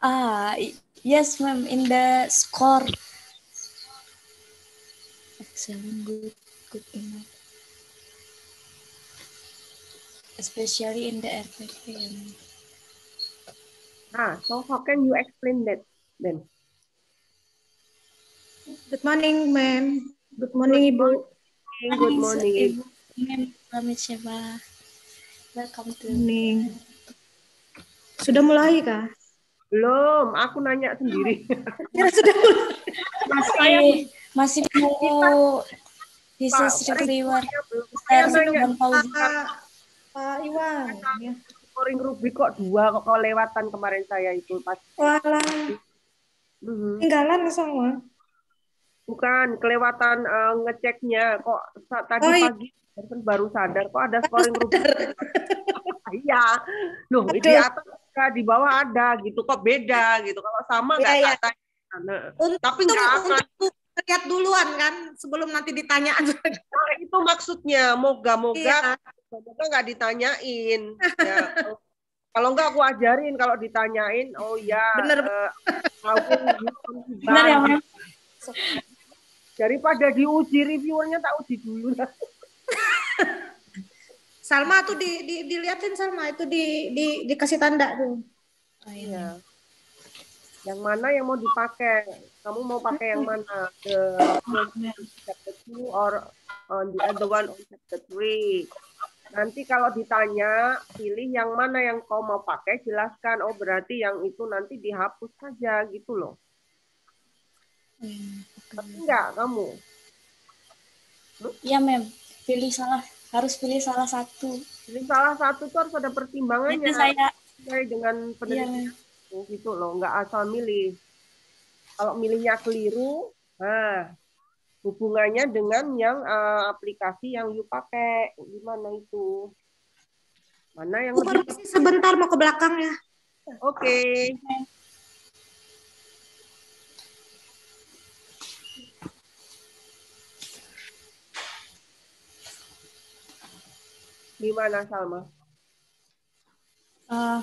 Ah, yes, ma'am. In the score. Excellent, good, good enough. Especially in the RPP. Ah, so how can you explain that then? Good morning, ma'am. Good morning, Ibu. Good morning. Ibu. Ma'am, Pamit Sheba. Welcome to. Morning. Sudah mulai kah? Belum, aku nanya sendiri. Ya, sudah. Masih, masih mau Pak, reviewer. Saya nanya. Pak, Pak Iwan. Ya. scoring Rubik kok dua kok kelewatan kemarin saya itu pas. Walah, Mhm. tinggalan semua. Bukan kelewatan eh, ngeceknya kok tadi Oh, iya. pagi kan baru sadar kok ada scoring Rubik. Iya. Loh, di atas ada, di bawah ada gitu kok beda gitu. Kalau sama Iya, nggak. Nah, Untuk, Tapi nggak akan. untuk lihat duluan kan sebelum nanti ditanya. Nah, itu maksudnya moga-moga Iya. moga nggak ditanyain. Ya, kalau- kalau nggak aku ajarin kalau ditanyain, oh ya. Bener. eh, tahu Benar ya? Daripada diuji reviewernya tak uji dulu. Salma tuh di, di, diliatin Salma itu di, di dikasih tanda tuh. Oh, iya. Iya. Yang mana yang mau dipakai? Kamu mau pakai yang mana? The chapter 2 or on the other one on chapter 3? Nanti kalau ditanya, pilih yang mana yang kau mau pakai, jelaskan. Oh, berarti yang itu nanti dihapus saja gitu loh. Hmm. Tapi enggak kamu. Iya, ma'am. Pilih salah. Harus pilih salah satu. Pilih salah satu tuh harus ada pertimbangannya. Jadi saya, Sesuai dengan iya, penelitian ma'am. gitu loh, nggak asal milih. Kalau milihnya keliru, nah hubungannya dengan yang eh, aplikasi yang you pakai, gimana itu? Mana yang lebih sebentar mau ke belakang ya. oke? Gimana Salma? Eh,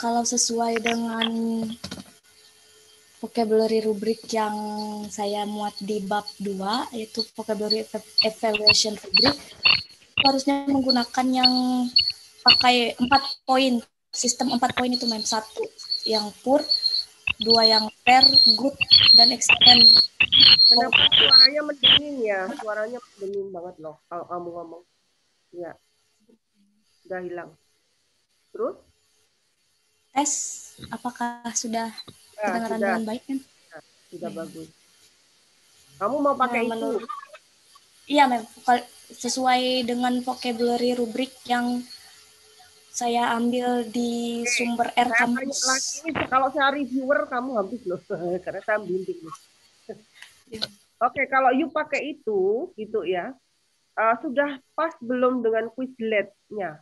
kalau sesuai dengan vocabulary rubrik yang saya muat di bab 2 yaitu vocabulary ev- evaluation rubric harusnya menggunakan yang pakai empat poin sistem empat poin itu mem satu yang poor dua yang fair good dan excellent Kenapa suaranya mendingin ya? Suaranya mendingin banget loh kalau kamu ngomong. Ya, udah hilang. Terus? tes apakah sudah Ya, kedengaran sudah, dengan baik kan sudah bagus. Kamu mau pakai Nah, itu? Iya, Mem. Sesuai dengan vocabulary rubrik yang saya ambil di sumber R Saya Kampus. lagi kalau saya reviewer kamu habis loh, karena saya bimbing. Iya. Oke, kalau you pakai itu, gitu ya, eh, sudah pas belum dengan Quizlet-nya?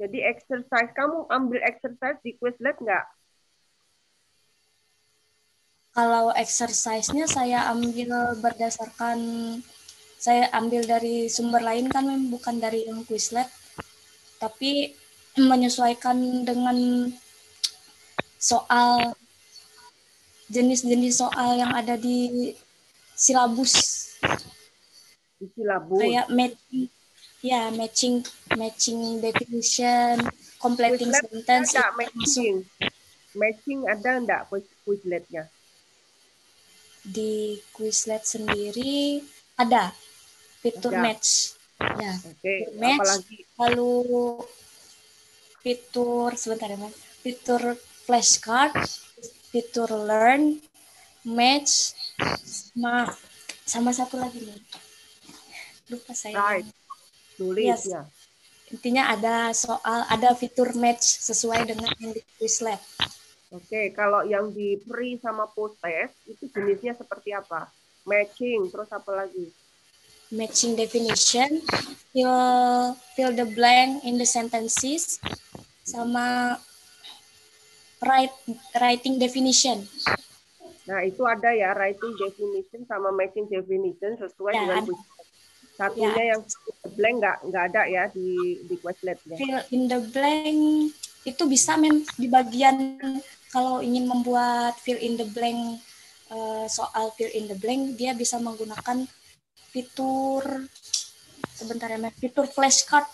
Jadi exercise, kamu ambil exercise di Quizlet nggak? Kalau exercise-nya saya ambil berdasarkan saya ambil dari sumber lain kan bukan dari yang Quizlet. Tapi menyesuaikan dengan soal jenis-jenis soal yang ada di silabus silabus. kayak matching ya matching matching definition completing Quizlet sentence ada matching. Matching ada enggak Quiz- Quizlet-nya? di Quizlet sendiri ada fitur Ada. match ya Oke, fitur match apalagi lalu fitur sebentar ya Mas. fitur flashcard fitur learn match sama sama satu lagi nih lupa saya right, tulis Yes. ya. intinya ada soal ada fitur match sesuai dengan yang di Quizlet Oke, kalau yang di free sama post test itu jenisnya seperti apa? Matching, terus apa lagi? matching definition fill fill the blank in the sentences sama write writing definition Nah, itu ada ya writing definition sama matching definition sesuai Ya, dengan ada. Satunya yang blank nggak nggak ada ya di di Quizlet ya. fill in the blank itu bisa mem di bagian kalau ingin membuat fill in the blank uh, soal fill in the blank dia bisa menggunakan fitur sebentar ya Mem, fitur flashcard.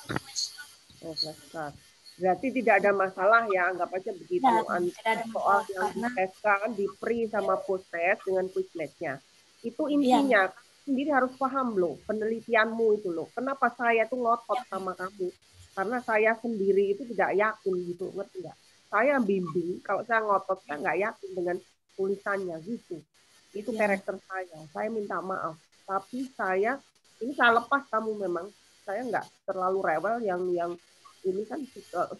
Oh, flashcard. Berarti tidak ada masalah ya, anggap aja begitu. Ya, tidak ada soal yang karena... diteskan di pre sama post test dengan Quizlet-nya. Itu intinya ya. Sendiri harus paham loh penelitianmu itu loh. Kenapa saya tuh ngotot ya. sama kamu? Karena saya sendiri itu tidak yakin gitu, ngerti nggak? Saya bimbing, kalau saya ngotot saya nggak yakin dengan tulisannya gitu. Itu ya. karakter saya. Saya minta maaf. Tapi saya ini saya lepas kamu memang. Saya nggak terlalu rewel yang yang ini kan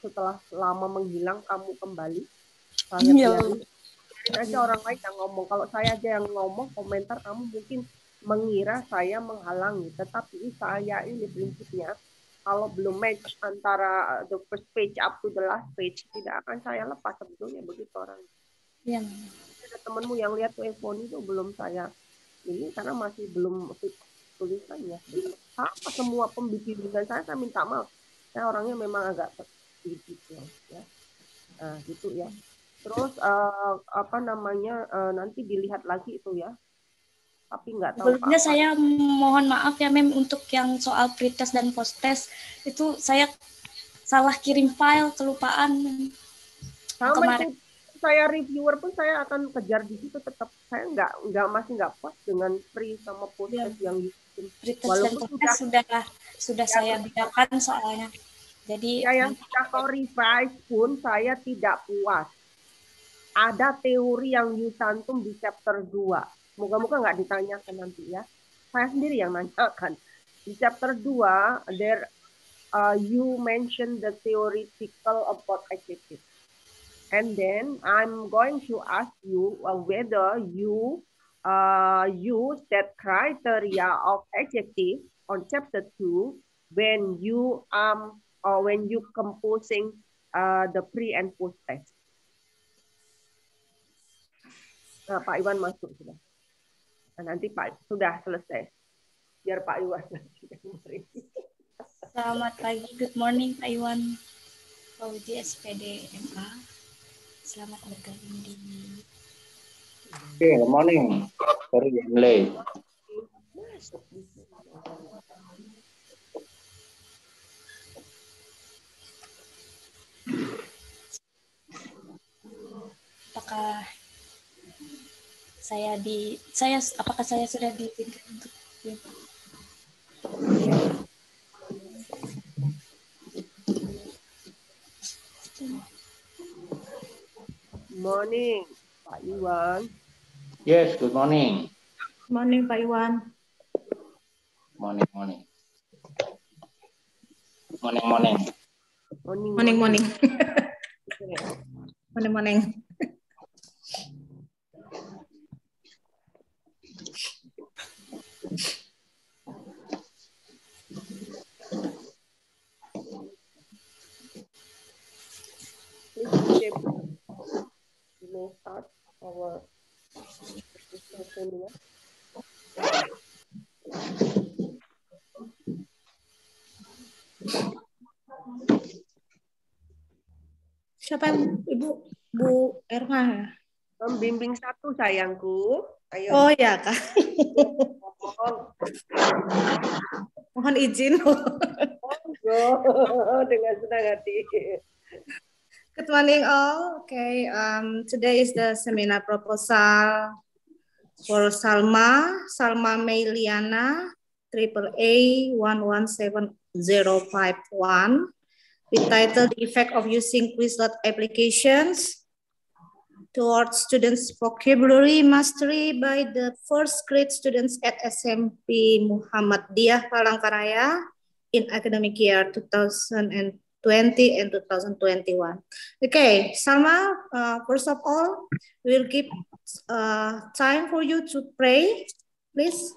setelah lama menghilang kamu kembali saya iya. aja orang lain yang ngomong kalau saya aja yang ngomong komentar kamu mungkin mengira saya menghalangi. Tetapi saya ini prinsipnya kalau belum match antara the first page up to the last page tidak akan saya lepas sebetulnya begitu orang. Yang ada temenmu yang lihat iPhone itu belum saya ini karena masih belum fit tulisannya. Apa semua pembimbingan saya saya minta maaf. Saya orangnya memang agak gitu ya. Nah gitu ya. Terus uh, apa namanya uh, nanti dilihat lagi itu ya tapi nggak tahu Sebelumnya saya mohon maaf ya mem untuk yang soal pretest dan post test itu saya salah kirim file kelupaan sama kemarin. itu saya reviewer pun saya akan kejar di situ tetap saya nggak nggak masih nggak puas dengan pre sama post test ya. yang pretest walaupun dan post test sudah sudah ya, saya bedakan soalnya jadi ya, yang kita kau revise pun saya tidak puas. Ada teori yang Yusantum di chapter 2. Moga-moga nggak ditanyakan nanti ya. Saya sendiri yang nanyakan. Di chapter 2, there uh, you mention the theoretical about adjective. And then I'm going to ask you uh, whether you uh, use that criteria of adjective on chapter 2 when you um or when you composing uh, the pre and post test. Nah, Pak Iwan masuk sudah. Nah, nanti Pak sudah selesai. Biar Pak Iwan Selamat pagi, good morning Pak Iwan. Pauji SPD MA. Selamat bergabung di Okay, good morning. Sorry, I'm late. apakah saya di saya apakah saya sudah diizinkan untuk Morning, Pak Iwan. Yes, good morning. Morning, Pak Iwan. Morning, morning. Morning, morning. Morning, morning. Morning, morning. morning. May start our discussion here. Siapa yang Ibu Bu Erma ya? Pembimbing satu sayangku. Ayo. Oh ya kak. Mohon izin. Oh, dengan senang hati. Good morning all. Okay, um, today is the seminar proposal for Salma, Salma Meiliana, triple A 117051, entitled The Effect of Using Quizlet Applications towards students' vocabulary mastery by the first grade students at SMP Muhammadiyah Palangkaraya in academic year 2020. 2020 and 2021. Okay, Salma, uh, first of all, we'll give uh, time for you to pray, please.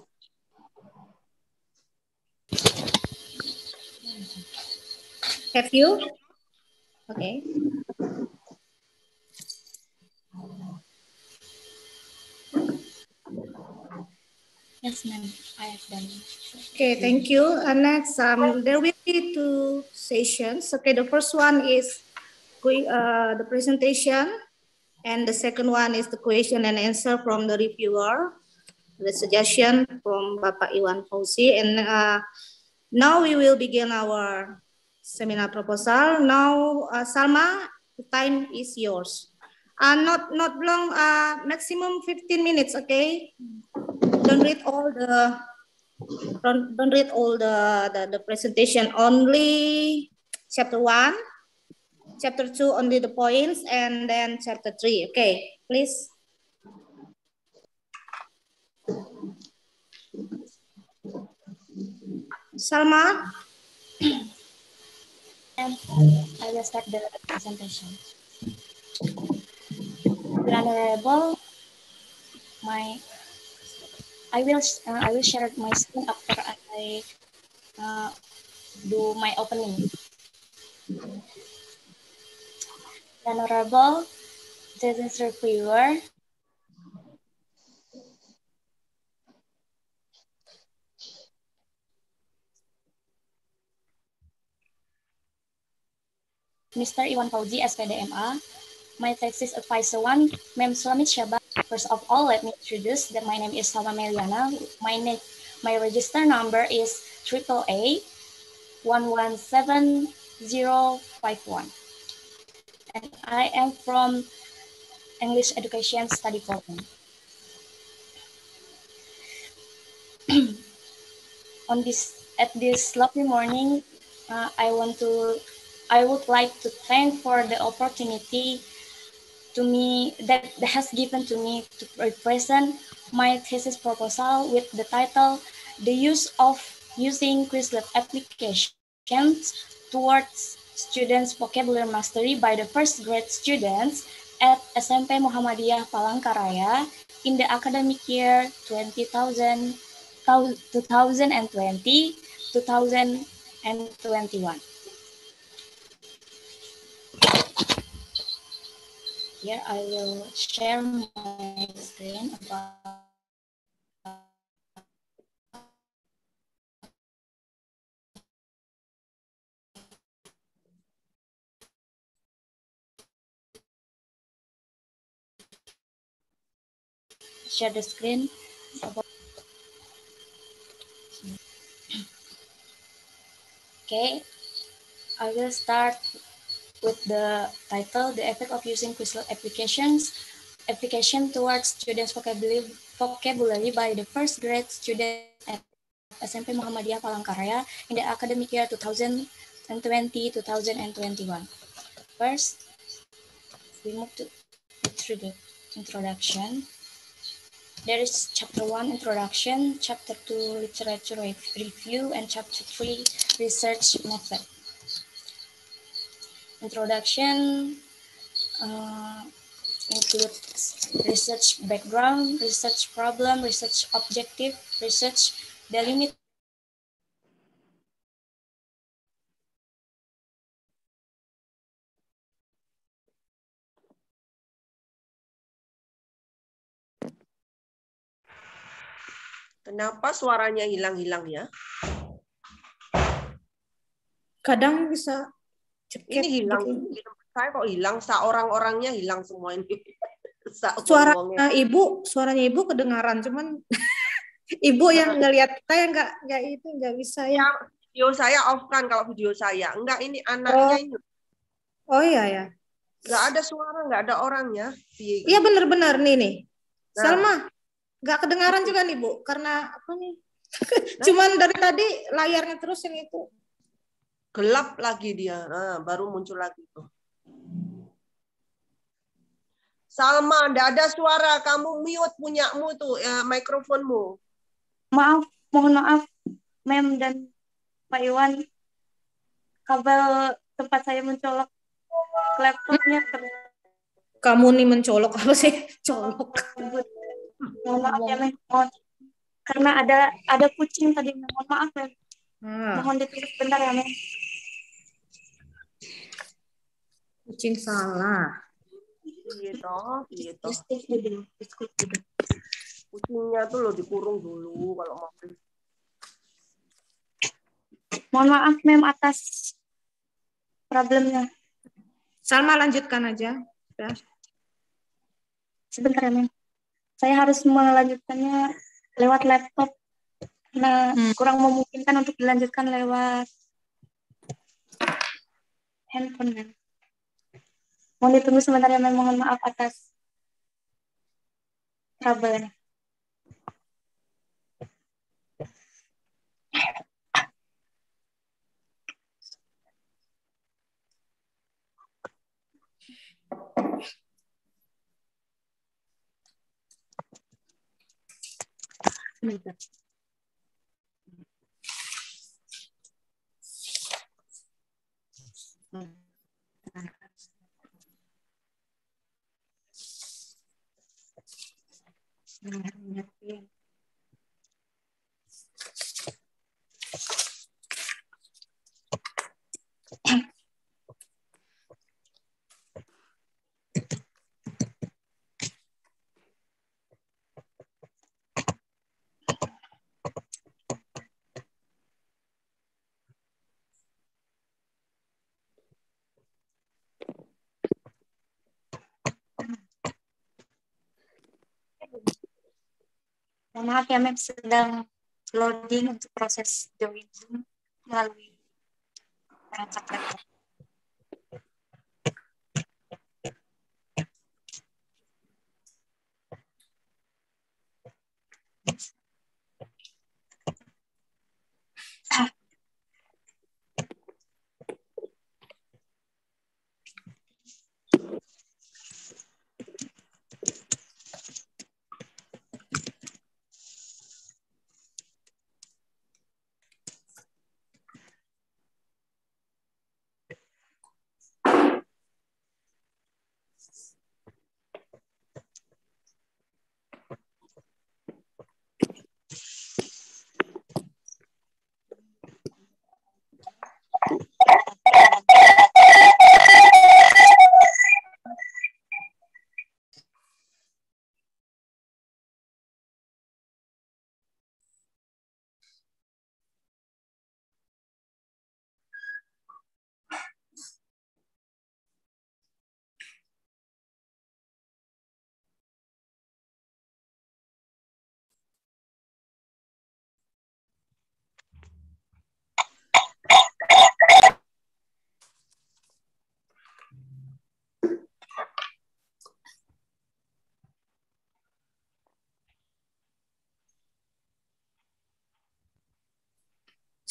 Have you? Okay. Yes, ma'am. I have done. Okay, thank you. And next, um, there will be two sessions. Okay, the first one is uh, the presentation. And the second one is the question and answer from the reviewer, the suggestion from Bapak Iwan Fauzi. And uh, now we will begin our seminar proposal. Now, uh, Salma, the time is yours. Uh, not not long, uh, maximum 15 minutes, okay? Don't read all the don't, don't read all the, the, the presentation, only chapter one, chapter two, only the points, and then chapter three. Okay, please. Salma? I will start the presentation. Honorable, my I will uh, I will share my screen after I uh, do my opening. Honorable student reviewer, Mr. Iwan Fauzi, SPDMA, my thesis advisor one, Mem Sulamit Syabah, First of all, let me introduce that my name is Salma Meiliyana. My name, my register number is triple A one one seven zero five one, and I am from English Education Study Program. On this at this lovely morning, uh, I want to I would like to thank for the opportunity to me that, has given to me to present my thesis proposal with the title The Use of Using Quizlet Applications Towards Students Vocabulary Mastery by the First Grade Students at SMP Muhammadiyah Palangkaraya in the academic year 2020 2021. Here I will share my screen about share the screen. Okay, I will start with the title, The Effect of Using Quizlet Applications, Application Towards Students Vocabulary, vocabulary by the First Grade Student at SMP Muhammadiyah Palangkaraya in the academic year 2020-2021. First, we move to the introduction. There is chapter one, introduction, chapter two, literature review, and chapter three, research method introduction uh, includes research background, research problem, research objective, research delimit. Kenapa suaranya hilang-hilang ya? Kadang bisa ini hilang. Gitu. Saya kok hilang, seorang-orangnya hilang semua ini. Suara ibu, suaranya ibu kedengaran, cuman ibu yang ngelihat kita yang nggak nggak itu nggak bisa ya. Video saya off kan kalau video saya. Enggak ini anaknya oh. ini. Oh iya ya. Nggak ada suara, nggak ada orangnya. Iya benar-benar nih nih. Nah. Salma, nggak kedengaran juga nih bu, karena apa nih? Nah. Cuman dari tadi layarnya terus yang itu gelap lagi dia nah, baru muncul lagi tuh Salma, ndak ada suara. Kamu mute punyamu tuh, ya, mikrofonmu. Maaf, mohon maaf, Mem dan Pak Iwan. Kabel tempat saya mencolok laptopnya. Kamu nih mencolok apa sih? Colok. Mohon maaf ya, Mem. Karena ada ada kucing tadi. Mohon maaf, Mem. Hmm. Mohon ditulis bentar ya, Mem. Kucing salah. Iya toh, iya toh. Kucingnya tuh lo dikurung dulu kalau mau. Mohon maaf mem atas problemnya. Salma lanjutkan aja. Sudah. Sebentar ya, Mem. Saya harus melanjutkannya lewat laptop. Nah, hmm. kurang memungkinkan untuk dilanjutkan lewat handphone, Mem. Mohon ditunggu sebentar ya. Mohon maaf atas trouble. Sebentar. Ừ. À. Ừ, nhập viên maaf ya, Mem, sedang loading untuk proses join Zoom melalui perangkat laptop.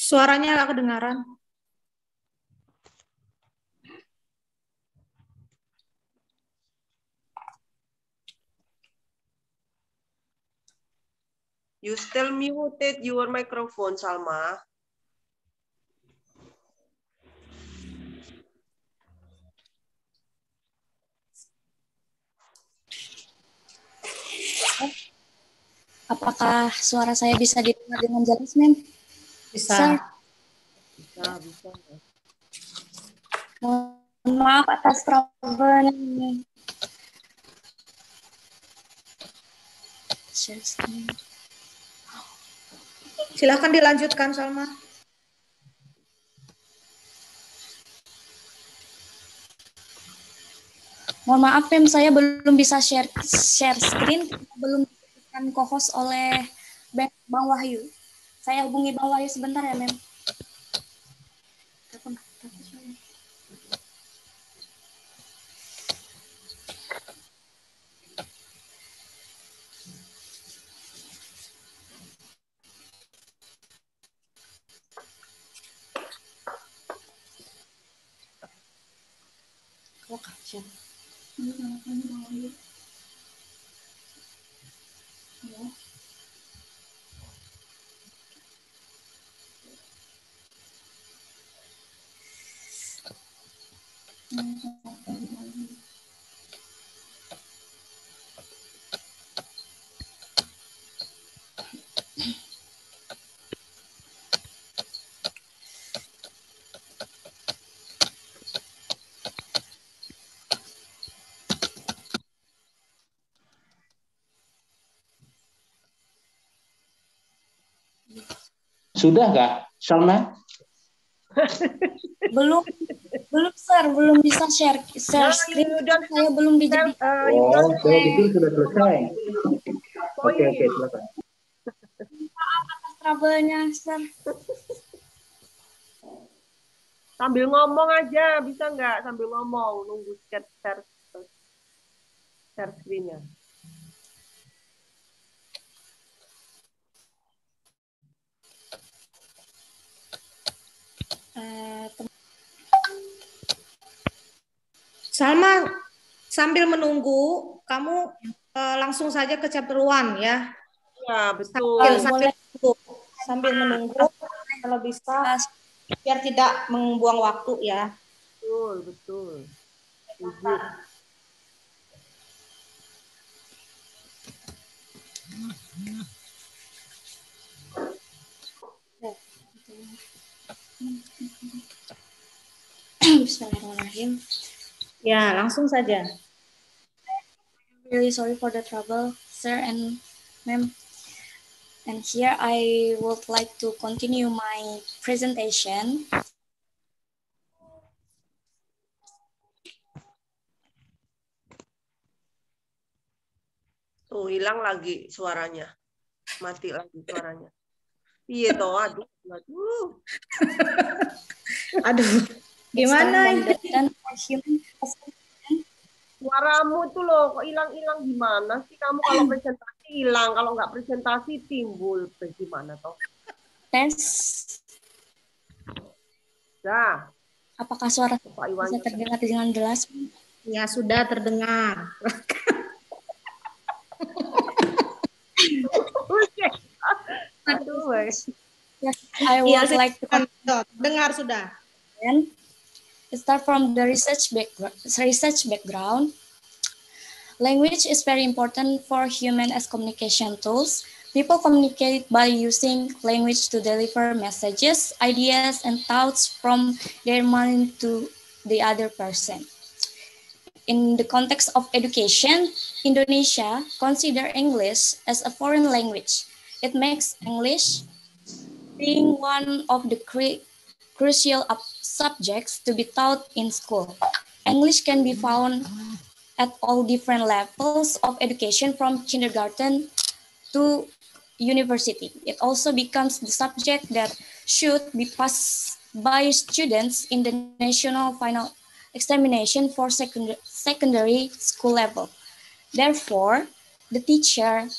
Suaranya nggak kedengaran. You still muted your microphone, Salma. Apakah suara saya bisa didengar dengan jelas, Mem? Bisa. Bisa, bisa. Mohon maaf atas trouble ini. Silahkan dilanjutkan, Salma. Mohon maaf, Pem, saya belum bisa share share screen, belum diberikan co-host oleh Bang Wahyu. Saya hubungi Bang Wahyu sebentar ya, Mem. Lokasi. Ini Bang Wahyu. Ya. Sudah kah, Salma? belum belum sir belum bisa share share No, screen don't saya belum dijadi uh, Oh, pikir sudah selesai. Oke, oke, silakan. trouble-nya sir Sambil ngomong aja, bisa nggak sambil ngomong nunggu share share share screen-nya. Eh, Salma, sambil menunggu, kamu eh, langsung saja ke chapter one ya. Ya, betul. Sambil, sambil menunggu, sambil menunggu, kalau bisa biar tidak membuang waktu ya. Betul, betul. Setuju. Bismillahirrahmanirrahim Ya, langsung saja. really sorry for the trouble, sir and ma'am. And here I would like to continue my presentation. Tuh, hilang lagi suaranya. Mati lagi suaranya. Iya toh, aduh, aduh. Aduh, gimana ini? Suaramu itu loh, kok hilang-hilang gimana sih kamu kalau presentasi hilang, kalau nggak presentasi timbul. Gimana toh? tes, Dah, apakah suara Pak Iwan. bisa terdengar dengan jelas? Ya, sudah terdengar. Aduh, weh. Yes, I Iya, would like to dengar sudah. Then, start from the research background. Research background. Language is very important for human as communication tools. People communicate by using language to deliver messages, ideas, and thoughts from their mind to the other person. In the context of education, Indonesia consider English as a foreign language. It makes English being one of the crucial subjects to be taught in school. English can be found at all different levels of education from kindergarten to university. It also becomes the subject that should be passed by students in the national final examination for second- secondary school level. Therefore, the teacher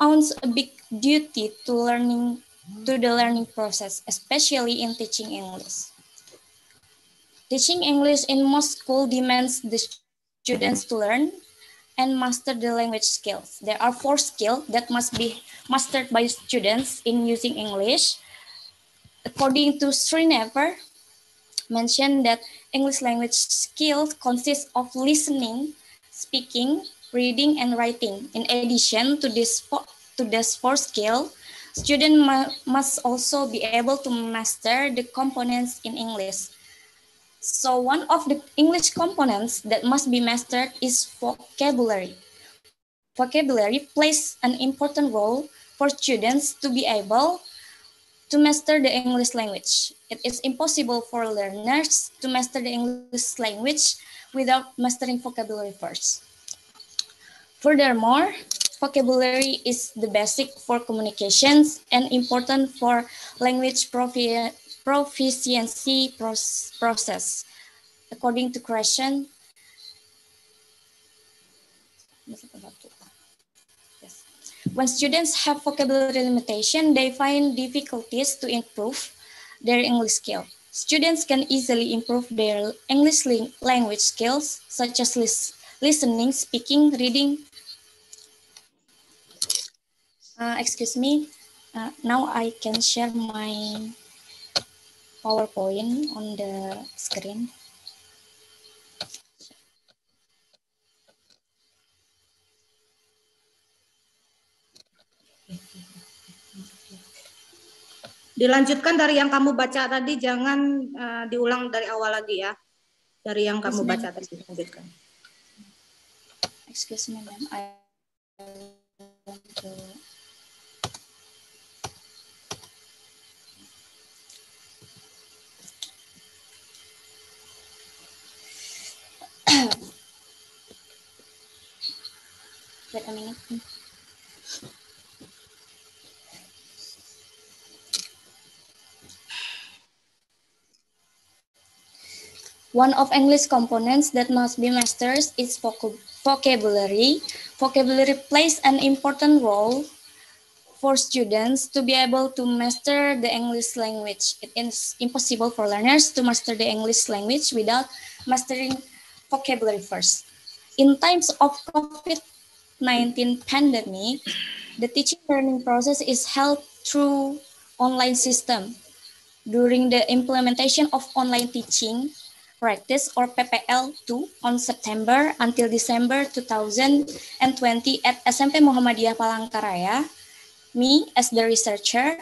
owns a big duty to learning to the learning process, especially in teaching English. Teaching English in most school demands the students to learn and master the language skills. There are four skills that must be mastered by students in using English. According to Srinever, mentioned that English language skills consist of listening, speaking, reading, and writing. In addition to this to this four skill, student mu- must also be able to master the components in English. So one of the English components that must be mastered is vocabulary. Vocabulary plays an important role for students to be able to master the English language. It is impossible for learners to master the English language without mastering vocabulary first. Furthermore, vocabulary is the basic for communications and important for language profi- proficiency process. According to question, Yes. When students have vocabulary limitation, they find difficulties to improve their English skill. Students can easily improve their English language skills, such as listening, speaking, reading. Uh, excuse me. Uh, now I can share my PowerPoint on the screen. Dilanjutkan dari yang kamu baca tadi, jangan eh, diulang dari awal lagi ya. Dari yang kamu baca tadi, lanjutkan. Excuse me, ma'am. I want to. One of English components that must be mastered is vocabulary. Vocabulary plays an important role for students to be able to master the English language. It is impossible for learners to master the English language without mastering vocabulary first. In times of COVID-19 pandemic, the teaching learning process is held through online system. During the implementation of online teaching practice or PPL2 on September until December 2020 at SMP Muhammadiyah Palangkaraya, me as the researcher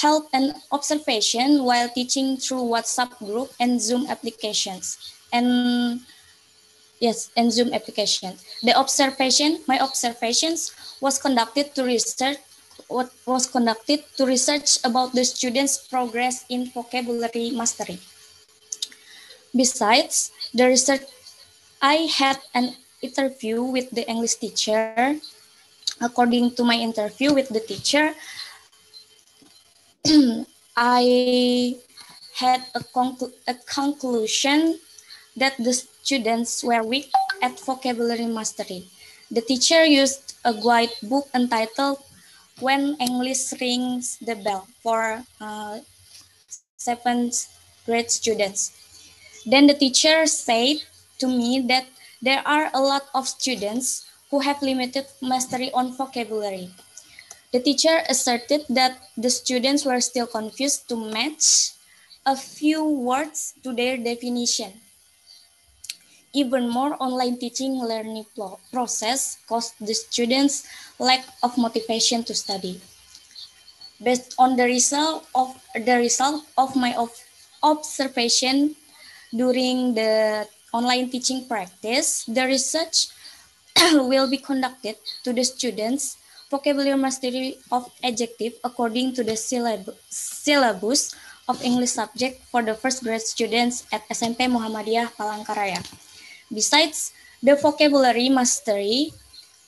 held an observation while teaching through WhatsApp group and Zoom applications. And yes, and Zoom application. The observation, my observations was conducted to research what was conducted to research about the students' progress in vocabulary mastery. Besides the research, I had an interview with the English teacher. According to my interview with the teacher, I had a, conclu a conclusion that the students were weak at vocabulary mastery. The teacher used a guide book entitled When English Rings the Bell for uh, seventh grade students. Then the teacher said to me that there are a lot of students who have limited mastery on vocabulary. The teacher asserted that the students were still confused to match a few words to their definition. Even more online teaching learning process caused the students lack of motivation to study. Based on the result of the result of my observation during the online teaching practice, the research will be conducted to the students vocabulary mastery of adjective according to the syllabus of English subject for the first grade students at SMP Muhammadiyah Palangkaraya. Besides, the vocabulary mastery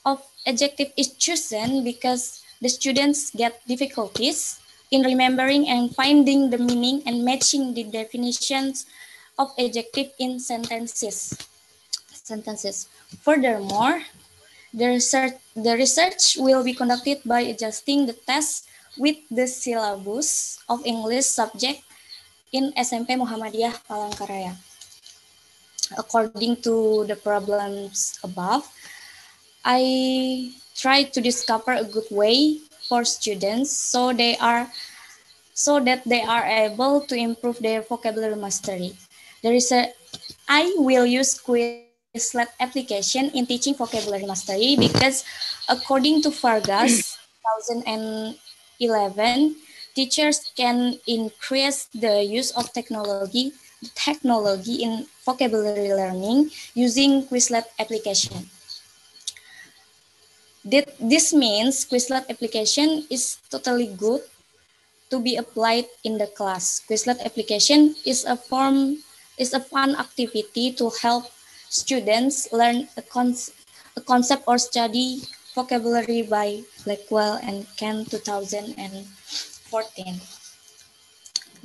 of adjective is chosen because the students get difficulties in remembering and finding the meaning and matching the definitions of adjective in sentences. sentences. Furthermore, the research, the research will be conducted by adjusting the test with the syllabus of English subject in SMP Muhammadiyah Palangkaraya according to the problems above, I try to discover a good way for students so they are so that they are able to improve their vocabulary mastery. There is a I will use Quizlet application in teaching vocabulary mastery because according to Vargas 2011, teachers can increase the use of technology technology in vocabulary learning using Quizlet application. This means Quizlet application is totally good to be applied in the class. Quizlet application is a form is a fun activity to help students learn a, con a concept or study vocabulary by Blackwell and Ken 2014.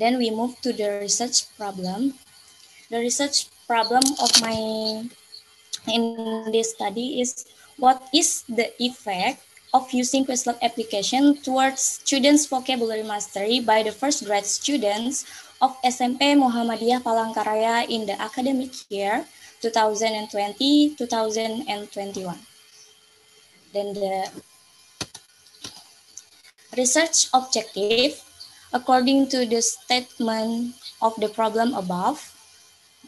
Then we move to the research problem. The research problem of my in this study is what is the effect of using Quizlet application towards students' vocabulary mastery by the first grade students of SMP Muhammadiyah Palangkaraya in the academic year 2020-2021. Then the research objective according to the statement of the problem above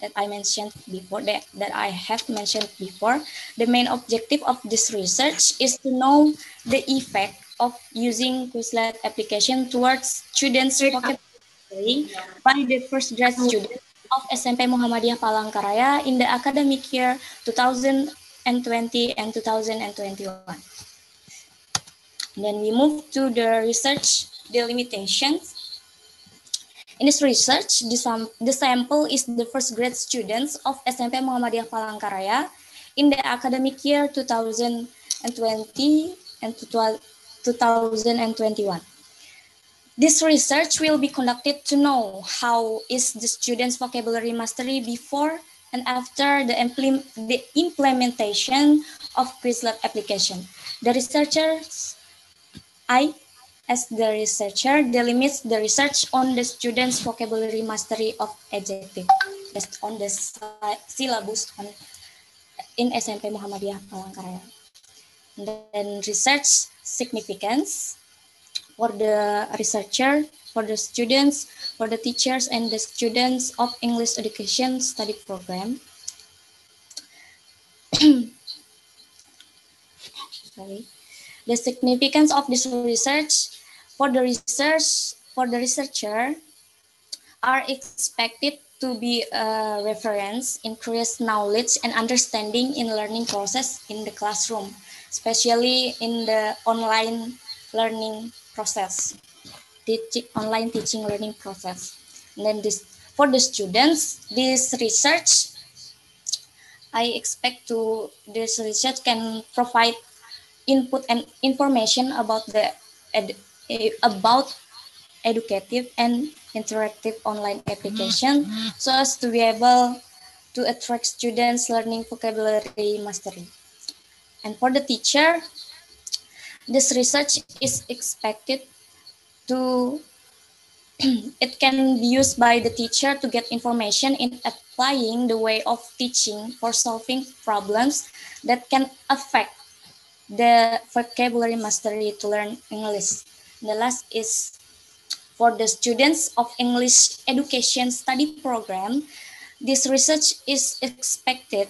that I mentioned before, that, that I have mentioned before, the main objective of this research is to know the effect of using Quizlet application towards students' vocabulary by the first grade students of SMP Muhammadiyah Palangkaraya in the academic year 2020 and 2021. Then we move to the research delimitations. In this research, the, sam the sample is the first grade students of SMP Muhammadiyah Palangkaraya in the academic year 2020 2020 and 2021. This research will be conducted to know how is the student's vocabulary mastery before and after the, the implementation of Quizlet application. The researchers, I, as the researcher, delimits the research on the student's vocabulary mastery of adjective based on the syllabus on, in SMP Muhammadiyah Palangkaraya. Then research significance for the researcher, for the students, for the teachers and the students of English education study program. Sorry. The significance of this research for the research for the researcher are expected to be a reference, increase knowledge and understanding in learning process in the classroom, especially in the online learning process, teaching, online teaching learning process. And then this for the students, this research, I expect to this research can provide input and information about the ed, about educative and interactive online application mm-hmm. Mm-hmm. so as to be able to attract students learning vocabulary mastery. And for the teacher, this research is expected to it can be used by the teacher to get information in applying the way of teaching for solving problems that can affect the vocabulary mastery to learn English. The last is for the students of English education study program. This research is expected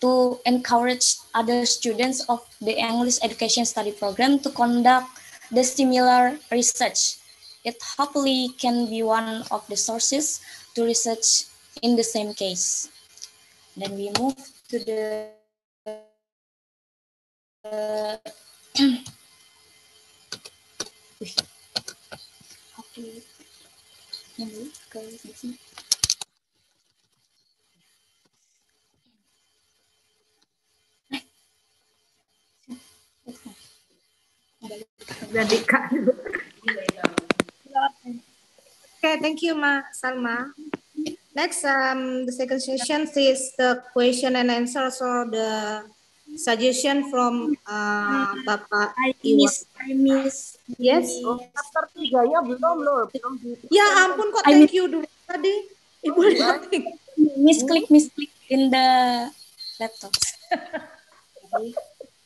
to encourage other students of the English education study program to conduct the similar research. It hopefully can be one of the sources to research in the same case. Then we move to the Okay, thank you, Ma Salma. Next, um, the second session is the question and answer. So the suggestion from uh, Bapak I miss, I miss. Yes. Oh, chapter tiganya belum loh, belum di. Ya ampun kok thank you dulu tadi. Ibu lihat. Misklik, misklik in the laptop.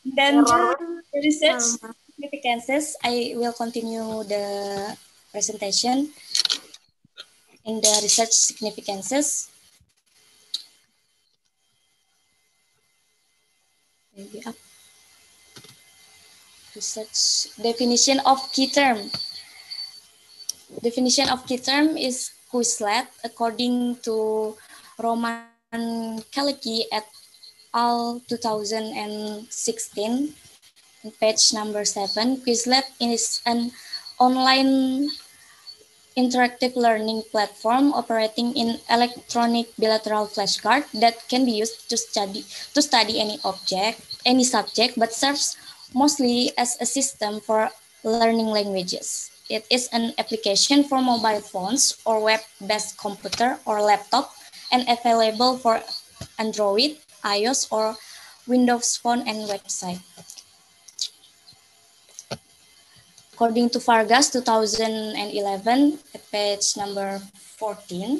Then the research significances, I will continue the presentation in the research significances. Maybe up. Research definition of key term. Definition of key term is Quizlet according to Roman Kalecki at al. 2016 page number seven, Quizlet is an online interactive learning platform operating in electronic bilateral flashcard that can be used to study to study any object, any subject, but serves mostly as a system for learning languages. It is an application for mobile phones or web-based computer or laptop and available for Android, iOS, or Windows Phone and website. According to Vargas 2011, at page number 14,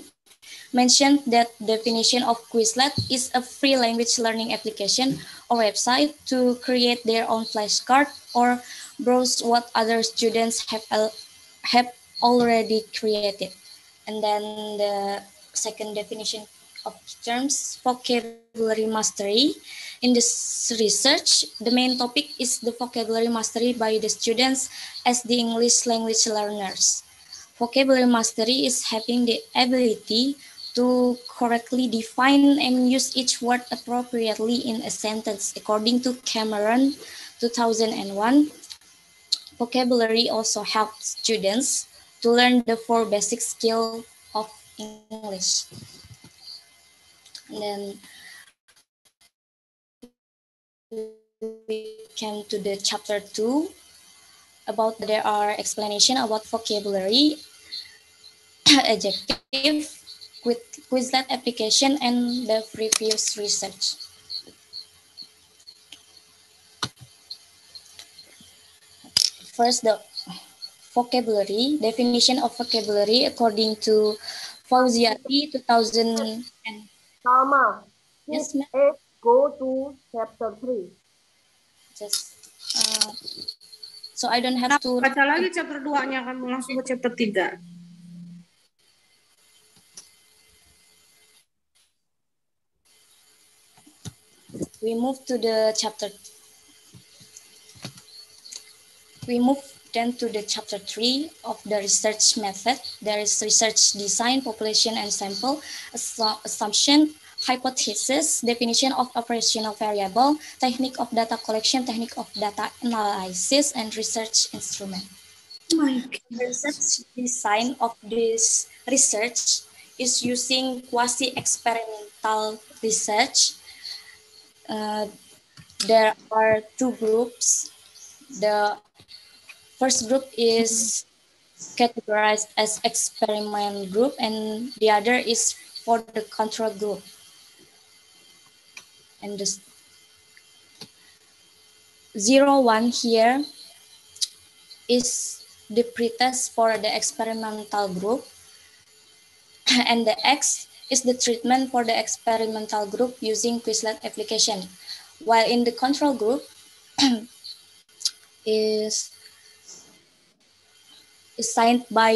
mentioned that definition of Quizlet is a free language learning application or website to create their own flashcard or browse what other students have, have already created. And then the second definition of terms, vocabulary mastery, in this research, the main topic is the vocabulary mastery by the students as the English language learners. Vocabulary mastery is having the ability to correctly define and use each word appropriately in a sentence. According to Cameron 2001, vocabulary also helps students to learn the four basic skills of English. And then we came to the chapter two about there are explanation about vocabulary, adjective, with Quizlet application and the previous research. First, the vocabulary, definition of vocabulary according to Fauziati 2000 and Salma, Yes, ma'am. go to chapter 3. just uh, so I don't have to Baca lagi chapter 2-nya, kamu langsung ke chapter 3. we move to the chapter we move then to the chapter three of the research method there is research design population and sample assumption hypothesis definition of operational variable technique of data collection technique of data analysis and research instrument my research design of this research is using quasi-experimental research. Uh, there are two groups. The first group is categorized as experiment group and the other is for the control group. And this zero one here is the pretest for the experimental group and the X is the treatment for the experimental group using Quizlet application. While in the control group is signed by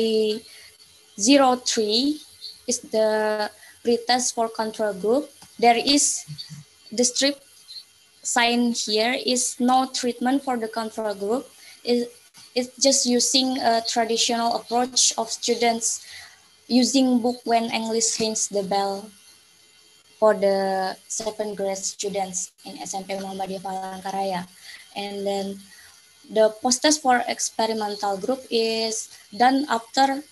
03 is the pretest for control group. There is the strip sign here is no treatment for the control group. It, it's just using a traditional approach of students using book when English rings the bell for the second grade students in SMP Muhammadiyah Palangkaraya. And then the post-test for experimental group is done after,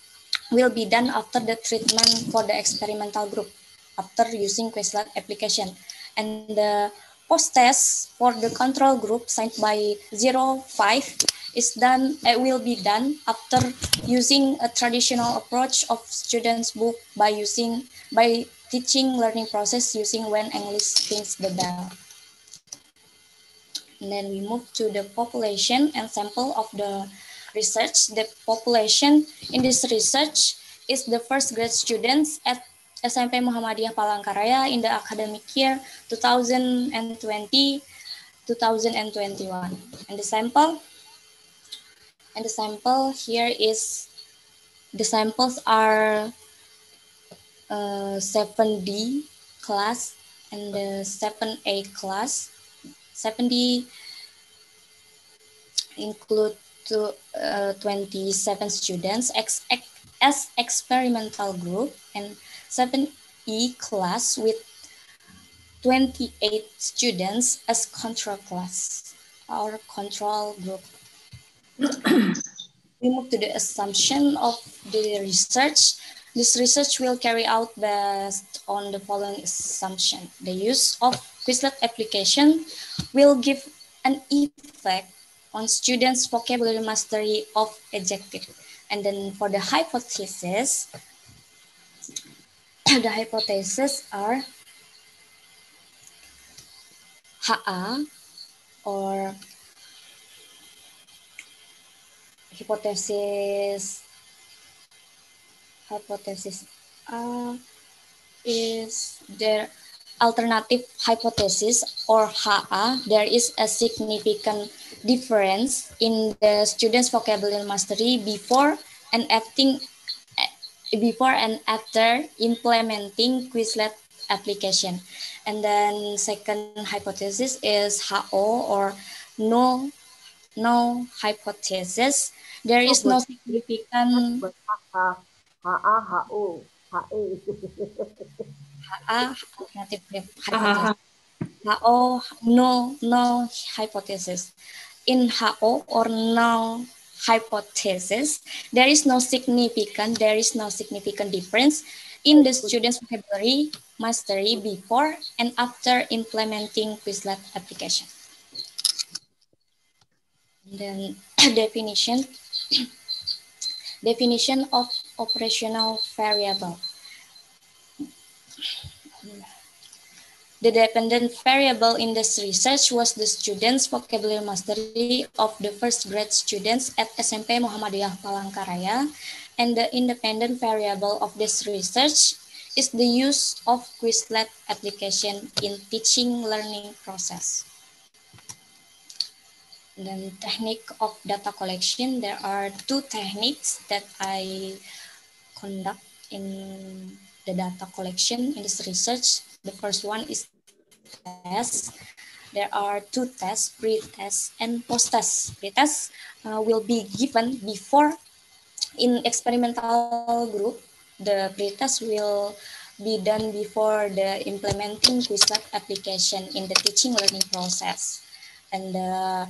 will be done after the treatment for the experimental group, after using Quizlet application. And the post-test for the control group signed by 05 is done it will be done after using a traditional approach of students book by using by teaching learning process using when english rings the bell and then we move to the population and sample of the research the population in this research is the first grade students at SMP Muhammadiyah Palangkaraya in the academic year 2020 2021 and the sample and the sample here is the samples are uh, 7D class and the 7A class. 7D include to, uh, 27 students ex, ex, as experimental group and 7E class with 28 students as control class or control group we move to the assumption of the research. This research will carry out based on the following assumption. The use of Quizlet application will give an effect on students' vocabulary mastery of adjective. And then for the hypothesis, the hypotheses are HA or hypothesis hypothesis A is there alternative hypothesis or HA there is a significant difference in the students vocabulary mastery before and after eh, before and after implementing Quizlet application and then second hypothesis is HO or no null hypothesis. There is no significant alternative hypothesis. HO ah, ah, no null hypothesis. In HO or null hypothesis, there is no significant there is no significant difference in the student's vocabulary mastery before and after implementing Quizlet application. then definition definition of operational variable. The dependent variable in this research was the students' vocabulary mastery of the first grade students at SMP Muhammadiyah Palangkaraya, and the independent variable of this research is the use of Quizlet application in teaching learning process. then technique of data collection, there are two techniques that I conduct in the data collection in this research. The first one is test. There are two tests, pre-test and post-test. Pre-test uh, will be given before in experimental group. The pre-test will be done before the implementing Quizlet application in the teaching learning process. And uh,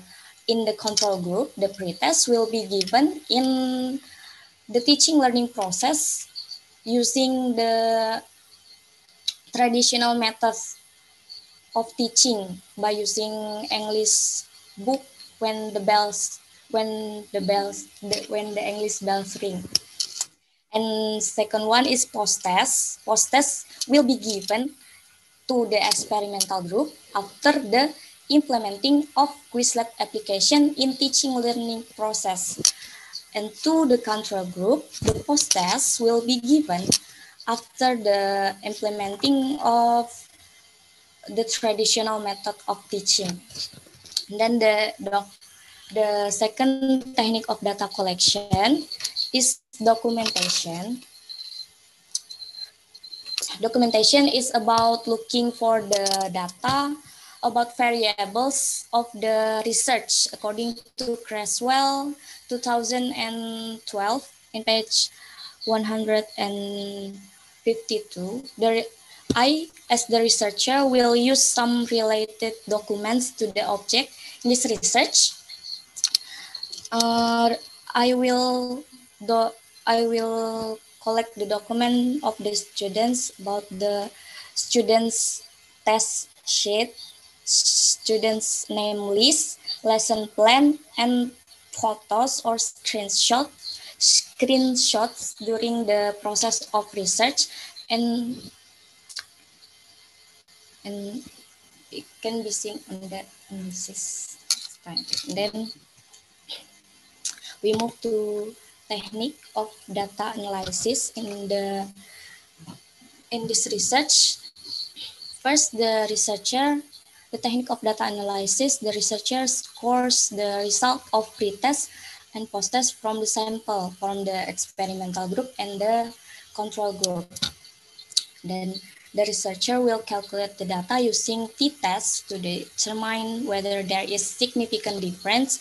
in the control group, the pre-test will be given in the teaching learning process using the traditional methods of teaching by using English book when the bells when the bells the, when the English bells ring. And second one is post test. Post test will be given to the experimental group after the implementing of Quizlet application in teaching learning process. And to the control group, the post test will be given after the implementing of the traditional method of teaching. And then the, the, the second technique of data collection is documentation. Documentation is about looking for the data about variables of the research according to Creswell 2012 in page 152. The I, as the researcher, will use some related documents to the object in this research. Uh, I will do, I will collect the document of the students about the students test sheet, students name list, lesson plan, and photos or screenshot screenshots during the process of research and and it can be seen on the analysis time. Then we move to technique of data analysis in the in this research. First, the researcher, the technique of data analysis, the researcher scores the result of pre-test and post-test from the sample from the experimental group and the control group. Then the researcher will calculate the data using t-tests to determine whether there is significant difference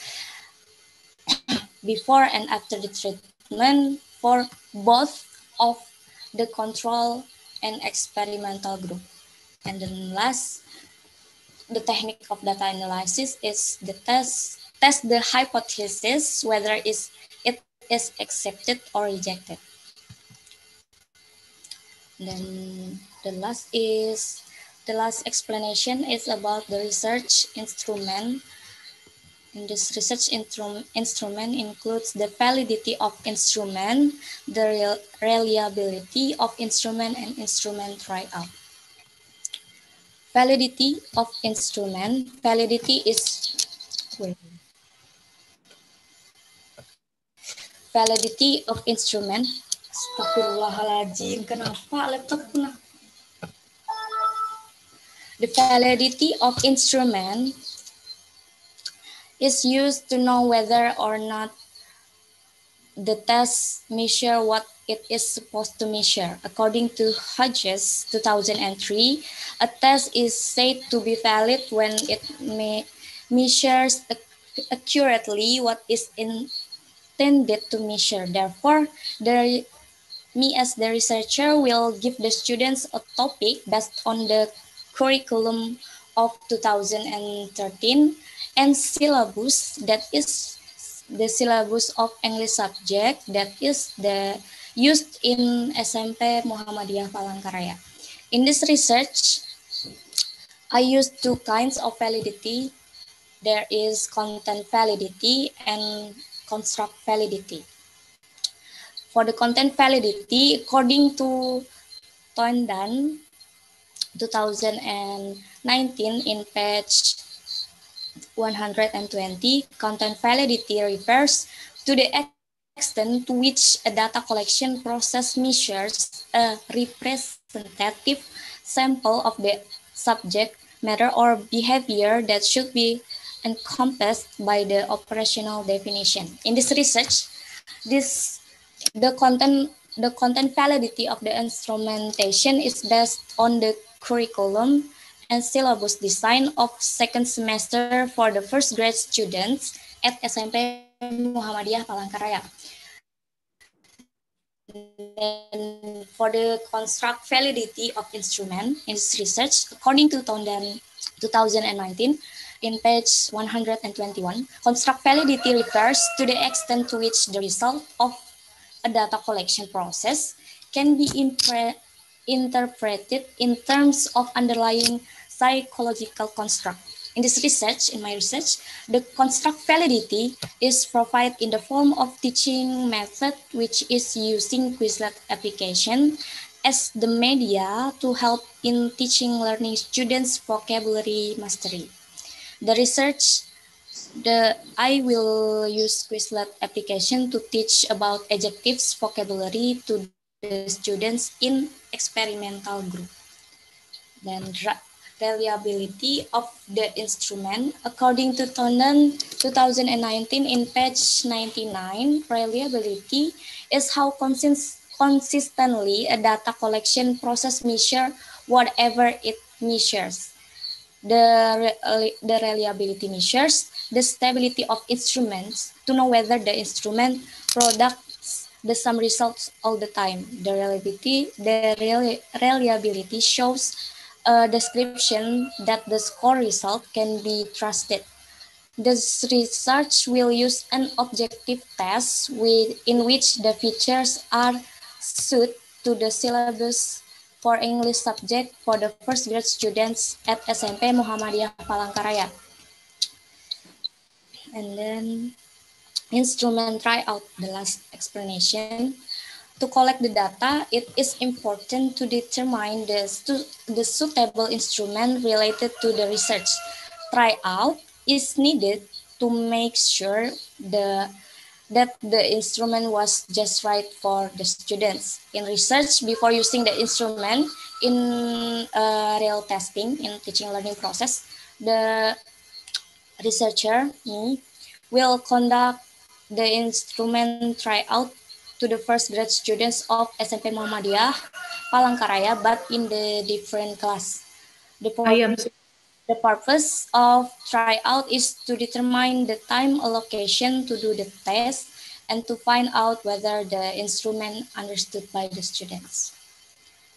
before and after the treatment for both of the control and experimental group. And then last, the technique of data analysis is the test, test the hypothesis whether is, it is accepted or rejected. Then the last is the last explanation is about the research instrument. And this research instrument includes the validity of instrument, the reliability of instrument, and instrument tryout. Validity of instrument. Validity is validity of instrument. Astagfirullahaladzim, kenapa laptop punah? The validity of instrument is used to know whether or not the test measure what it is supposed to measure. According to Hughes 2003, a test is said to be valid when it may measures accurately what is intended to measure. Therefore, the, me as the researcher will give the students a topic based on the curriculum of 2013 and syllabus that is the syllabus of English subject that is the used in SMP Muhammadiyah Palangkaraya. In this research, I used two kinds of validity. there is content validity and construct validity. For the content validity, according to Tondan 2019 in page 120, content validity refers to the extent to which a data collection process measures a representative sample of the subject matter or behavior that should be encompassed by the operational definition. In this research, this the content the content validity of the instrumentation is based on the curriculum and syllabus design of second semester for the first grade students at SMP Muhammadiyah Palangkaraya. And for the construct validity of instrument in this research, according to Tondan 2019, in page 121, construct validity refers to the extent to which the result of a data collection process can be interpreted in terms of underlying psychological construct. In this research, in my research, the construct validity is provided in the form of teaching method, which is using Quizlet application as the media to help in teaching learning students vocabulary mastery. The research the I will use Quizlet application to teach about adjectives vocabulary to the students in experimental group. Then reliability of the instrument. According to Tonnen 2019 in page 99, reliability is how consist consistently a data collection process measure whatever it measures. The, uh, the reliability measures the stability of instruments to know whether the instrument products the same results all the time. The reliability, the reliability shows a description that the score result can be trusted. This research will use an objective test with, in which the features are suited to the syllabus for English subject for the first grade students at SMP Muhammadiyah Palangkaraya. And then instrument tryout, the last explanation. To collect the data, it is important to determine the, the suitable instrument related to the research. Tryout is needed to make sure the that the instrument was just right for the students. In research, before using the instrument in uh, real testing, in teaching learning process, the researcher me, will conduct the instrument tryout to the first grade students of SMP Muhammadiyah Palangkaraya, but in the different class. The purpose, the purpose of tryout is to determine the time allocation to do the test and to find out whether the instrument understood by the students.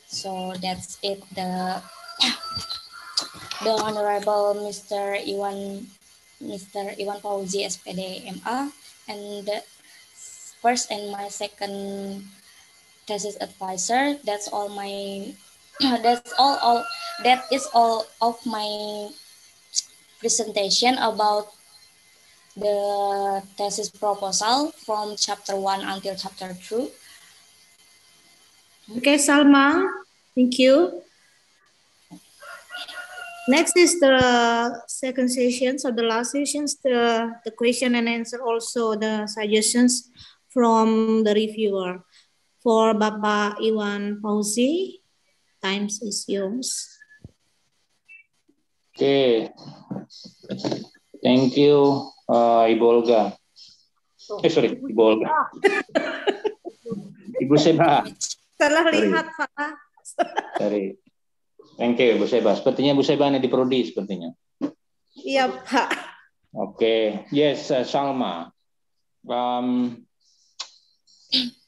So that's it. The the Honorable Mr. Iwan Mr. Iwan Fauzi SPD MA and first and my second thesis advisor. That's all my that's all all that is all of my presentation about the thesis proposal from chapter 1 until chapter 2. Okay, Salma, thank you. Next is the second session. So the last session, the, the question and answer, also the suggestions from the reviewer. For Bapak Iwan Fauzi, times is yours. Okay. Thank you, uh, Ibu Olga. Eh, sorry, Ibu Olga. Ibu Seba. Salah lihat, Pak. Sorry. Thank you, Bu Seba. Sepertinya Bu Seba ini di Prodi sepertinya. Iya, Pak. Oke, okay. yes, uh, Salma. Um,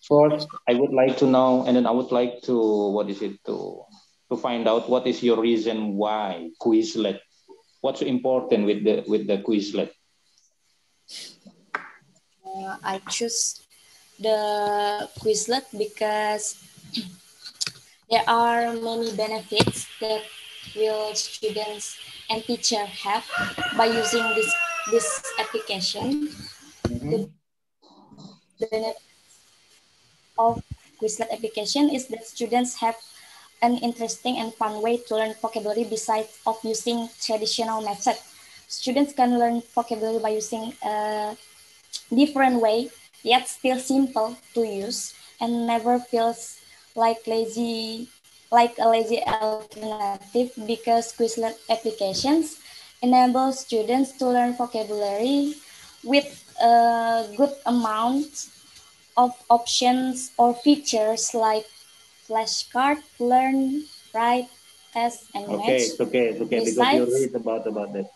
first, I would like to know, and then I would like to, what is it, to to find out what is your reason why Quizlet. What's important with the with the Quizlet? Uh, I choose the Quizlet because there are many benefits that will students and teacher have by using this this application? Mm -hmm. The benefit of Quizlet application is that students have an interesting and fun way to learn vocabulary besides of using traditional method. Students can learn vocabulary by using a different way, yet still simple to use and never feels like lazy like a lazy alternative because Quizlet applications enable students to learn vocabulary with a good amount of options or features like flashcard, learn, write, test, and okay, match. It's okay, it's okay, Besides, because you read about, about that.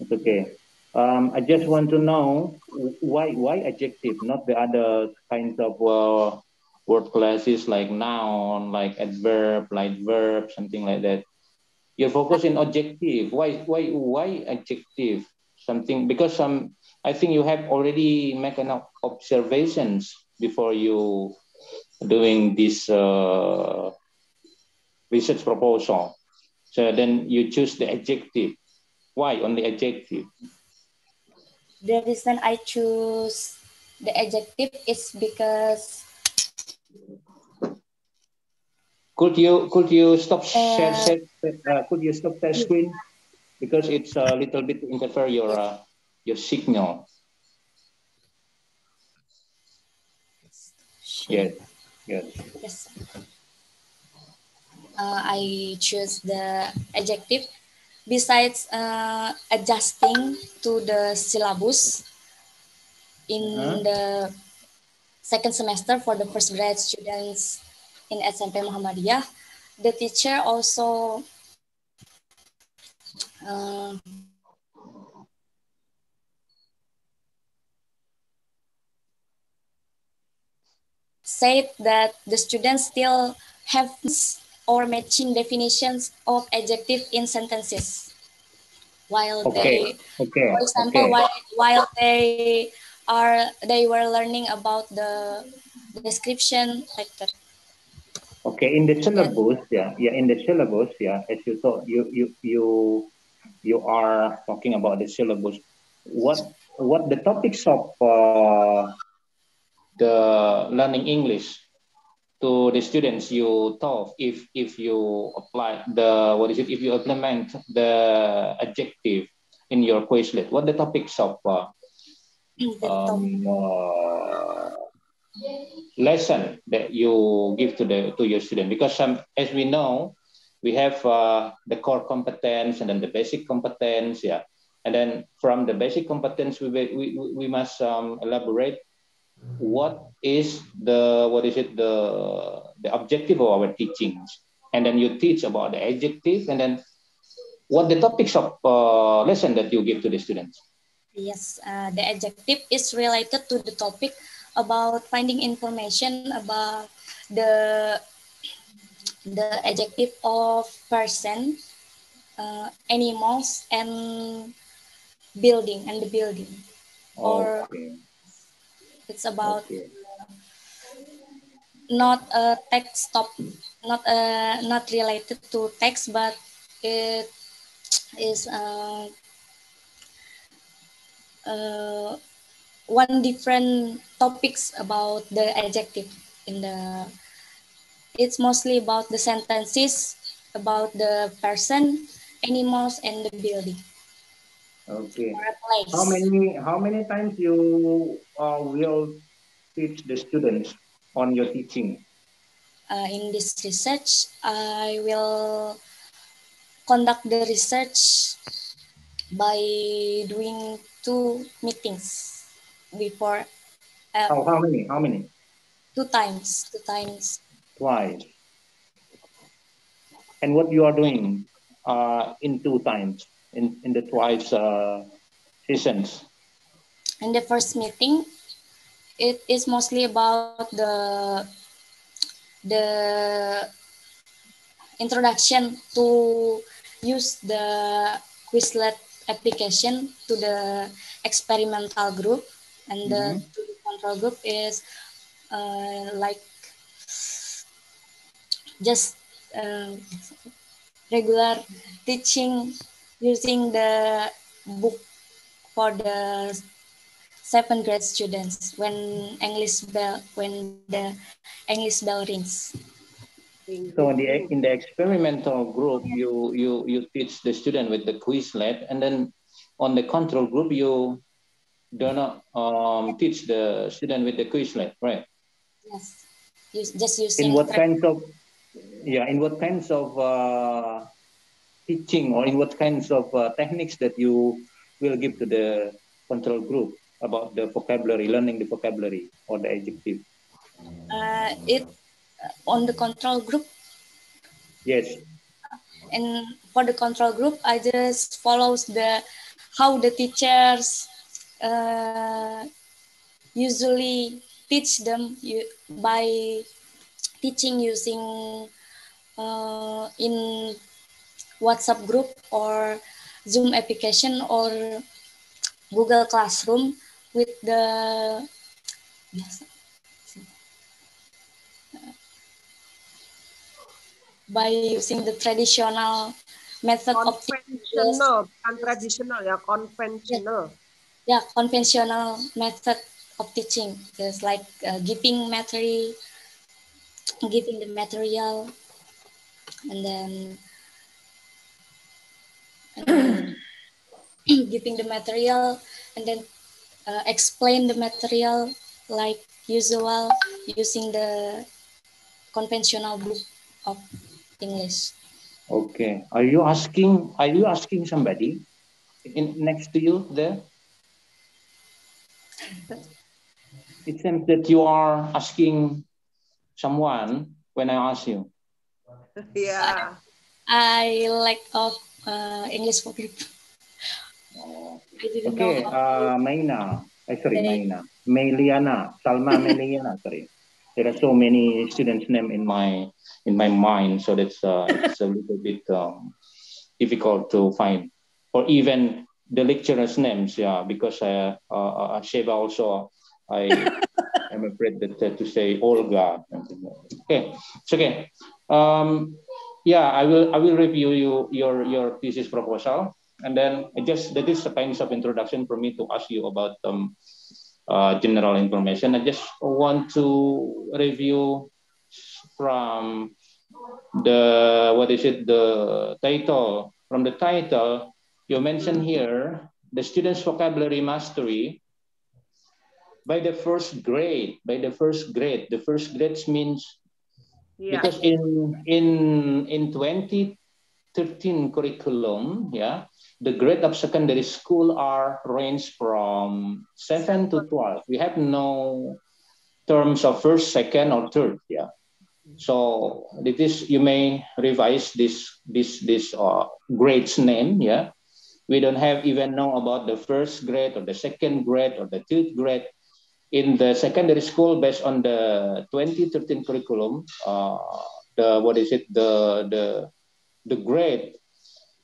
It's okay. Um, I just want to know why why adjective, not the other kinds of uh, word classes like noun, like adverb, like verb, something like that. You focus in adjective. Why why why adjective? Something because some I think you have already made enough observations before you doing this uh, research proposal. So then you choose the adjective. Why only adjective? The reason I choose the adjective is because could you could you stop uh, share, share uh, could you stop that screen because it's a little bit interfere your uh, your signal. Yes. Yes. Yes. Uh, I choose the adjective. Besides uh, adjusting to the syllabus in uh-huh. the second semester for the first grade students in SMP Muhammadiyah, the teacher also uh, said that the students still have or matching definitions of adjective in sentences while okay. they okay. for example okay. while, while they are they were learning about the description that okay in the syllabus yeah yeah in the syllabus yeah as you thought you you you you are talking about the syllabus what what the topics of uh, the learning English to the students you taught if if you apply the what is it if you implement the adjective in your Quizlet? What the topics of uh, um, uh, lesson that you give to the to your student? Because as we know we have uh, the core competence and then the basic competence yeah. And then from the basic competence we we, we must um, elaborate what is the what is it the the objective of our teachings? And then you teach about the adjective and then what the topics of uh, lesson that you give to the students. Yes uh, the adjective is related to the topic about finding information about the the adjective of person uh, animals and building and the building. Or okay it's about okay. not a text top, not uh, not related to text, but it is uh, uh, one different topics about the adjective in the. It's mostly about the sentences about the person, animals, and the building. Okay. How many how many times you uh, will teach the students on your teaching? Uh, in this research, I will conduct the research by doing two meetings before. Uh, how, how many? How many? Two times. Two times. Twice. And what you are doing uh, in two times? In, in the twice uh, seasons? In the first meeting, it is mostly about the the introduction to use the Quizlet application to the experimental group and the, mm -hmm. the control group is uh, like just uh, regular teaching using the book for the seventh grade students when English bell when the English bell rings. So in the in the experimental group, you you you teach the student with the Quizlet, and then on the control group, you do not um, teach the student with the Quizlet, right? Yes, Use, just using. In what kinds of yeah? In what kinds of uh, teaching or in what kinds of uh, techniques that you will give to the control group about the vocabulary, learning the vocabulary or the adjective? Uh, it on the control group. Yes. And for the control group, I just follows the how the teachers uh, usually teach them by teaching using uh, in WhatsApp group or Zoom application or Google Classroom with the by using the traditional method of conventional, traditional ya conventional. Yeah, conventional method of teaching, just like uh, giving material, giving the material, and then giving the material, and then uh, explain the material like usual using the conventional book of English. Okay. Are you asking? Are you asking somebody in next to you there? It seems that you are asking someone when I ask you. Yeah. I, like of uh, English for people. Oh. Okay, uh, Maina. Uh, sorry, Maina. Meiliyana. Salma Meiliyana. Sorry there are so many students' name in my in my mind, so that's uh, it's a little bit um, difficult to find, or even the lecturers' names. Yeah, because uh, uh, uh Sheba also, I am afraid that uh, to say Olga. Okay, it's okay. Um, yeah, I will I will review you your your thesis proposal, and then just that is a kind of introduction for me to ask you about um, uh, general information. I just want to review from the, what is it, the title. From the title, you mentioned here, the student's vocabulary mastery by the first grade, by the first grade. The first grade means, yeah. because in, in, in 2013 curriculum, yeah, the grade of secondary school are range from 7 to 12. We have no terms of first, second, or third. Yeah. So it is you may revise this this this uh, grades name. Yeah. We don't have even know about the first grade or the second grade or the third grade. In the secondary school, based on the 2013 curriculum, uh, the what is it the the the grade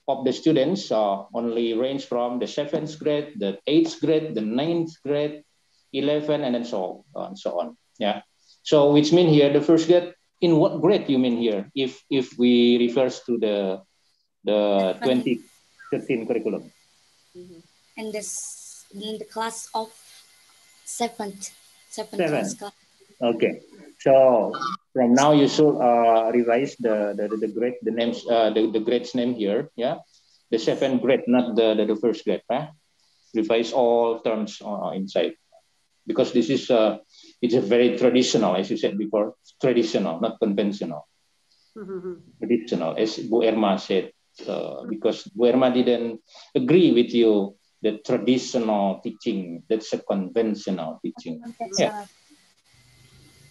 of the students uh, only range from the seventh grade, the eighth grade, the ninth grade, 11, and then so on, and so on. Yeah. So which mean here the first grade, in what grade you mean here? If if we refers to the the 2013 curriculum. Mm-hmm. And this in the class of seventh, seventh Seven. class. Okay. So from now you should uh, revise the, the, the grade, the names, uh, the, the grades name here. Yeah. The seventh grade, not the, the, the first grade. Huh? Revise all terms uh, inside because this is uh, it's a very traditional, as you said before, traditional, not conventional. Mm-hmm. Traditional, as Bu Erma said, uh, because Bu Erma didn't agree with you the traditional teaching. That's a conventional teaching. Yeah.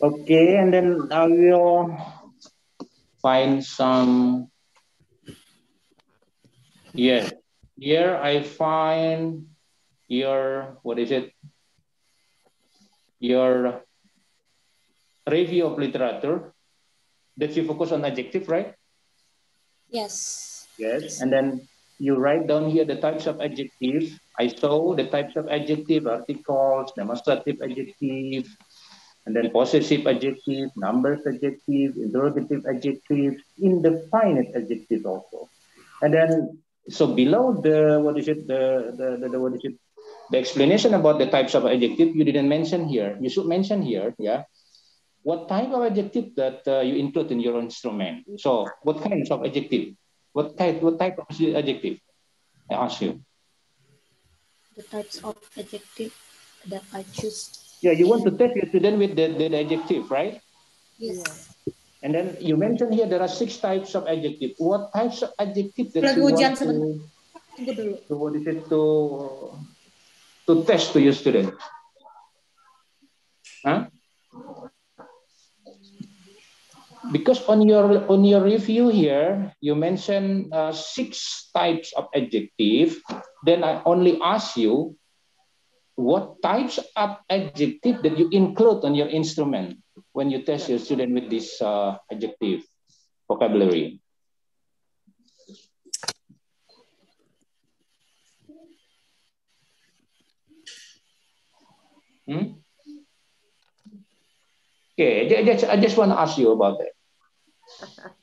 Okay, and then I will find some. Yes, here I find your, what is it? Your review of literature that you focus on adjective, right? Yes. Yes, and then you write down here the types of adjectives. I saw the types of adjective, articles, demonstrative adjective, and then possessive adjective, numbers adjective, interrogative adjective, indefinite adjective also. And then, so below the, what is it, the, the, the, the what is it, the explanation about the types of adjective you didn't mention here. You should mention here, yeah, what type of adjective that uh, you include in your instrument. So what kinds of adjective? What type, what type of adjective? I ask you. The types of adjective that I choose. Yeah, you want to test your student with the, the, the adjective, right? Yes. And then you mentioned here there are six types of adjective. What types of adjective that you want to, to what is it to to test to your student? Huh? Because on your on your review here, you mentioned uh, six types of adjective. Then I only ask you what types of adjective that you include on your instrument when you test your student with this uh, adjective vocabulary? Hmm? Okay, I just, I just want to ask you about that.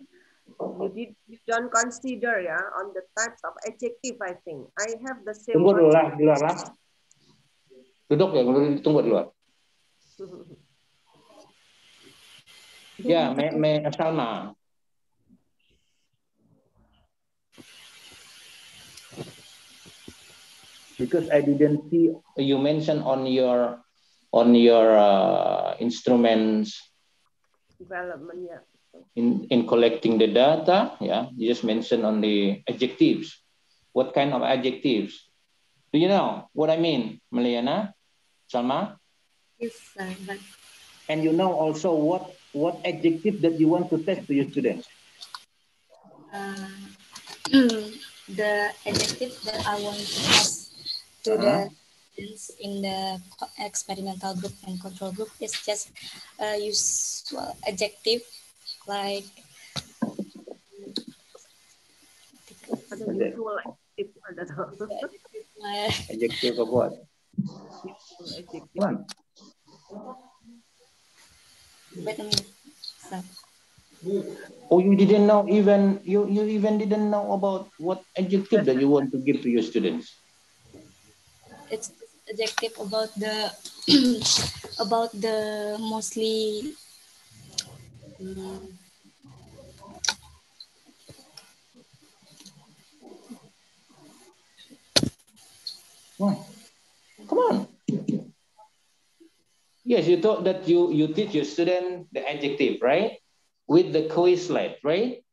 you did you don't consider yeah on the types of adjective I think I have the same Tunggu dulu lah, di luar lah. Duduk ya, tunggu di luar. ya, me, me, Salma. Because I didn't see you mention on your on your uh, instruments. Development yeah. In in collecting the data yeah. You just mentioned on the adjectives. What kind of adjectives? Do you know what i mean Meiliyana? Salma? Yes, sir. But and you know also what what adjective that you want to test to your students? Uh, the adjective that I want to pass to the In the experimental group and control group is just uh, usual adjective like usual adjective ada adjective of what adjective. come wait a minute. So, oh you didn't know even you you even didn't know about what adjective that you want to give to your students it's adjective about the about the mostly on. Come on. Yes, you thought that you, you teach your student the adjective, right? With the Quizlet, right?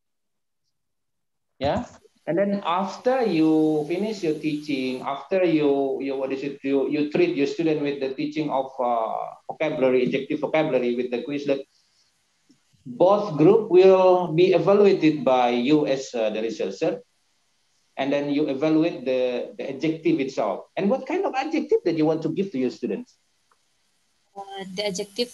Yeah. And then after you finish your teaching, after you, you what is it, you, you treat your student with the teaching of uh, vocabulary, adjective vocabulary with the Quizlet, both group will be evaluated by you as uh, the researcher and then you evaluate the, the adjective itself. And what kind of adjective that you want to give to your students? uh, the adjective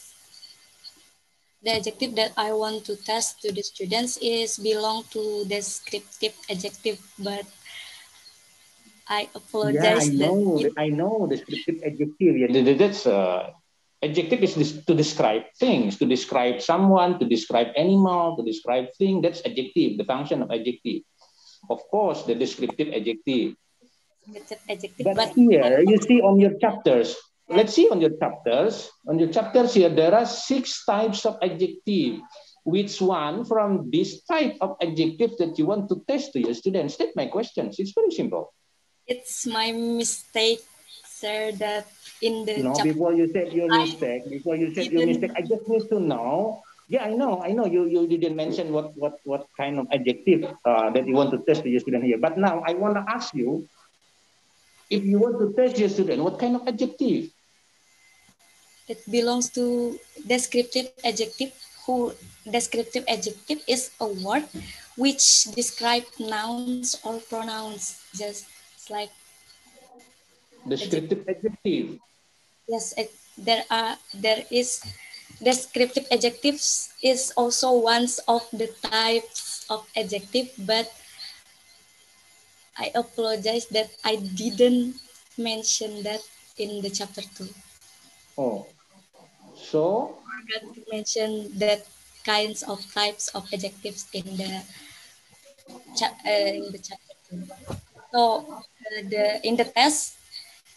the adjective that I want to test to the students is belong to descriptive adjective, but I apologize. Yeah, I know. that it, I know descriptive adjective. Yeah, that- that's uh, adjective is this, to describe things, to describe someone, to describe animal, to describe thing. That's adjective. The function of adjective. Of course, the descriptive adjective. descriptive adjective, But but here you see on your chapters. Let's see on your chapters. On your chapters here, there are six types of adjective. Which one from this type of adjective that you want to test to your students? Take my questions. It's very simple. it's my mistake, sir, that in the No, before you said your I mistake, before you said your mistake, I just need to know. Yeah, I know, I know. You you didn't mention what what what kind of adjective uh, that you want to test to your student here. But now I want to ask you, if you want to test your student, what kind of adjective? It belongs to descriptive adjective who descriptive adjective is a word which describe nouns or pronouns just like Descriptive adjective. yes it, there are there is descriptive adjectives is also one of the types of adjective but i apologize that i didn't mention that in the chapter 2 Oh, so forgot to mention that kinds of types of adjectives in the cha- uh, in the chapter two. So uh, the in the test,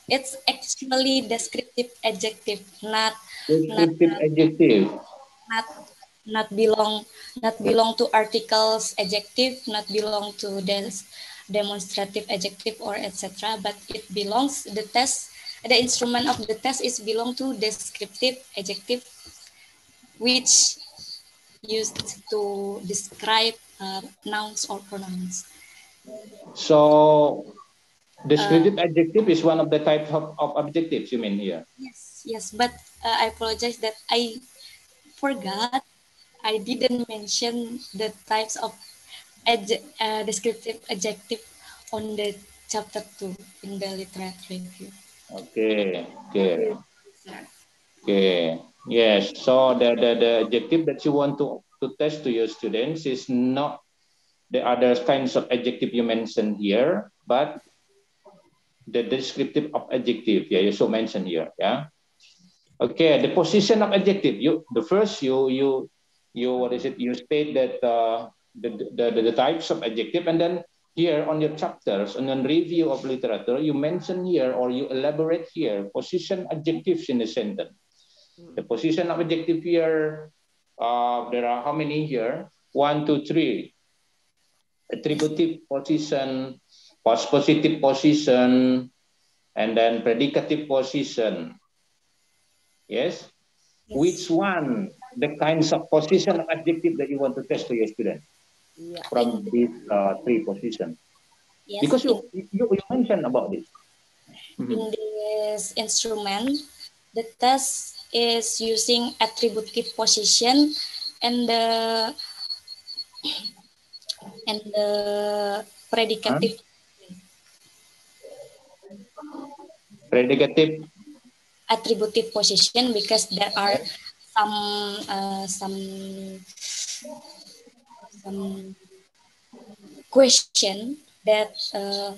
it's actually descriptive adjective, not Descriptive adjective. not not belong not belong to articles adjective, not belong to des, demonstrative adjective or etc. But it belongs the test. The instrument of the test is belong to descriptive adjective, which used to describe uh, nouns or pronouns. So descriptive adjective is one of the types of, of adjectives you mean here. Yes, yes, but uh, I apologize that I forgot. I didn't mention the types of adje- uh, descriptive adjective on the chapter two in the literature review. Okay, okay, okay. Yes. So the, the, the adjective that you want to, to test to your students is not the other kinds of adjective you mentioned here, but the descriptive of adjective. Yeah, you so mentioned here. Yeah. Okay. The position of adjective. You the first you you you what is it? You state that uh, the, the the the types of adjective, and then here on your chapters on your review of literature, you mention here or you elaborate here position adjectives in the sentence. The position of adjective here, uh, there are how many here? One, two, three. Attributive position, postpositive position, and then predicative position. Yes? Which one, the kinds of position adjective that you want to test to your student Yeah. from these uh, three positions? Yes, Because you, you, you mentioned about this. in, in this instrument, the test is using attributive position and the and the predicative Predicative attributive position because there are some uh, some some question that uh,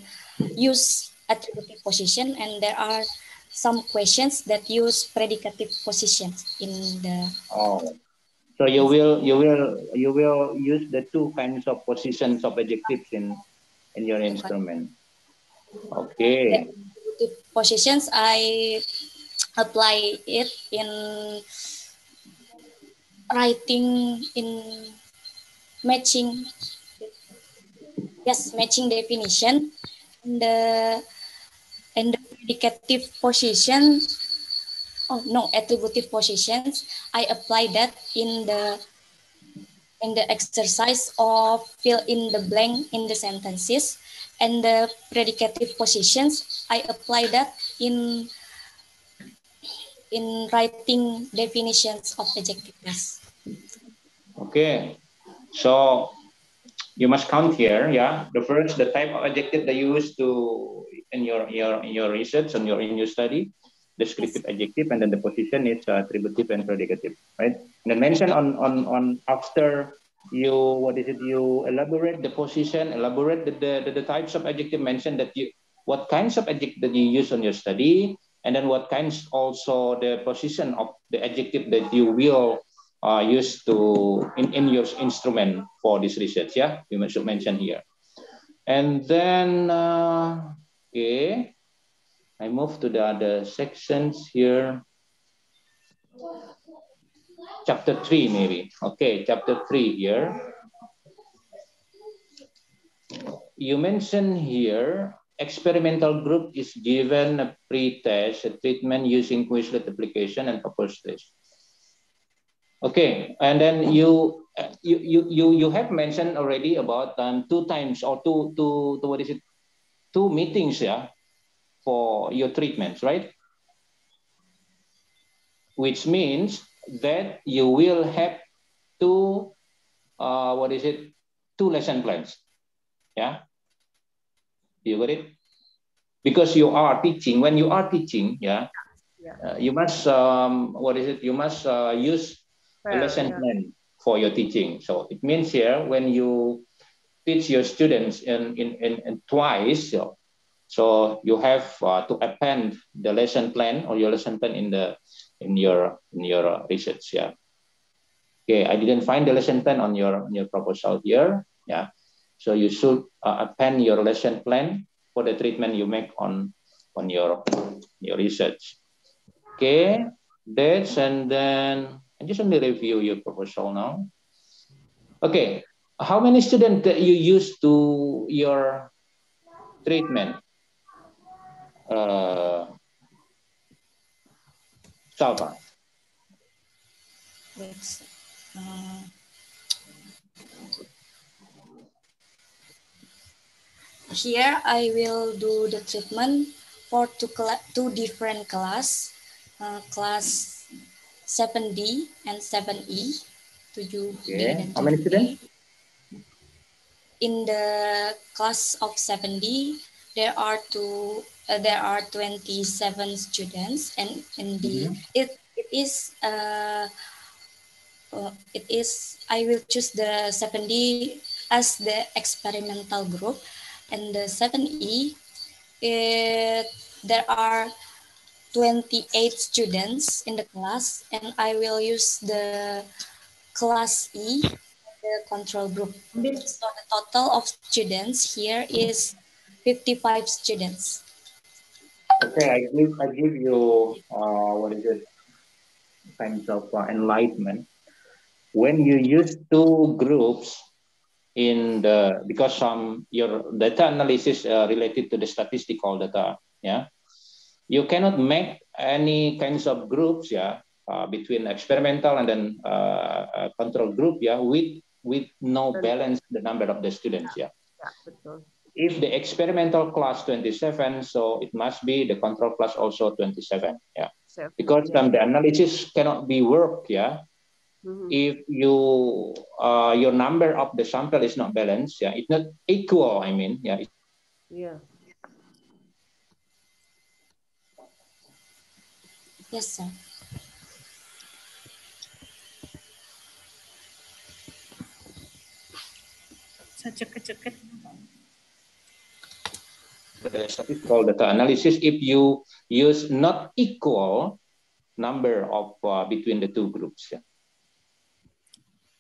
use attributive position and there are some questions that use predicative positions in the Oh, so you will you will you will use the two kinds of positions of adjectives in in your instrument. Okay. attributive positions I apply it in writing in matching yes matching definition and the and the predicative position oh no attributive positions. I apply that in the in the exercise of fill in the blank in the sentences and the predicative positions. I apply that in in writing definitions of adjectives. Okay. So you must count here, yeah. The first, the type of adjective that you use to in your your in your research and your in your study, descriptive adjective, and then the position is uh, attributive and predicative, right? And then mention on on on after you what is it? You elaborate the position, elaborate the the, the, the types of adjective. Mention that you what kinds of adjective that you use on your study, and then what kinds also the position of the adjective that you will uh, use to in, in your instrument for this research. Yeah, you should mention here. And then, uh, okay, I move to the other sections here. Chapter three, maybe. Okay, chapter three here. You mentioned here experimental group is given a pre-test, a treatment using Quizlet application and post-test. Okay, and then you you you you you have mentioned already about um, two times or two two two what is it? Two meetings yeah for your treatments right? Which means that you will have two uh, what is it? Two lesson plans yeah? You got it? Because you are teaching when you are teaching yeah, Yeah. Uh, you must um, what is it? You must uh, use Fair, lesson yeah. plan for your teaching. So it means here when you teach your students in, in, in, in twice, so, so you have uh, to append the lesson plan or your lesson plan in the in your in your research. Yeah. Okay, I didn't find the lesson plan on your on your proposal here. Yeah. So you should uh, append your lesson plan for the treatment you make on on your your research. Okay, that's and then Want to review your proposal now. Okay, how many students that you use to your treatment? Uh, Salma. Let's, uh, here I will do the treatment for two, two different class, uh, class 7D and 7E. To you okay. How many students? In the class of 7D, there are two, uh, there are 27 students, and in the mm -hmm. it it is uh, uh, it is I will choose the 7D as the experimental group and the 7E, it, there are 28 students in the class and I will use the class E, the control group. So the total of students here is 55 students. Okay, I give, I give you, uh, what is it, kinds of uh, enlightenment. When you use two groups, in the because some your data analysis uh, related to the statistical data yeah you cannot make any kinds of groups yeah uh, between experimental and then uh, control group yeah with with no balance the number of the students yeah, yeah if the experimental class 27 so it must be the control class also 27 yeah because um, the analysis cannot be worked yeah Mm-hmm. If you uh, your number of the sample is not balanced, yeah, it's not equal. I mean, yeah. Yeah. Yes, sir. Cekit-cekit. The statistical data analysis, if you use not equal number of uh, between the two groups, yeah.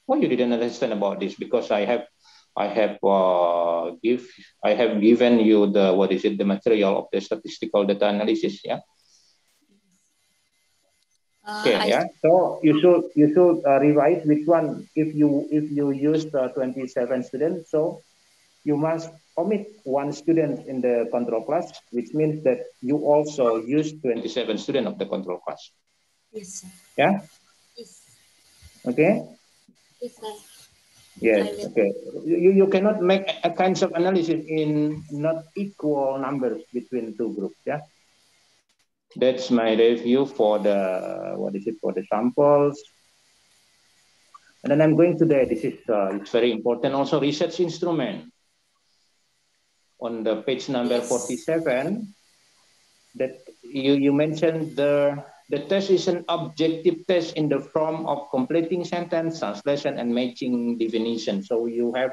Why you didn't understand about this? Because I have I have uh, give I have given you the what is it the material of the statistical data analysis yeah okay I... yeah. So you should you should uh, revise which one if you if you use the 27 students. So you must omit one student in the control class which means that you also use 27 students of the control class. Yes sir. yeah? Yes. Okay? Yes, okay. You, you cannot make a kinds of analysis in not equal numbers between two groups, yeah? That's my review for the, what is it, for the samples. And then I'm going to the, this is uh, it's very important, also research instrument. On the page number 47, that you, you mentioned the the test is an objective test in the form of completing sentence, translation, and matching definition. So you have,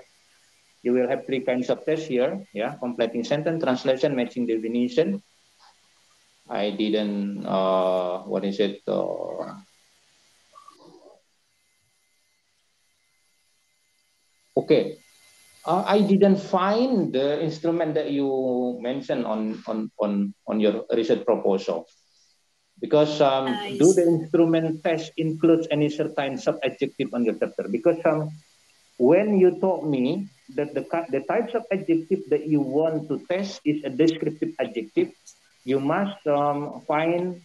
you will have three kinds of tests here. Yeah, completing sentence, translation, matching definition. I didn't, uh, what is it? Uh, okay. Uh, I didn't find the instrument that you mentioned on, on, on, on your research proposal because um, nice. do the instrument test includes any certain sub-adjective on your chapter because um, when you told me that the, the types of adjective that you want to test is a descriptive adjective, you must um, find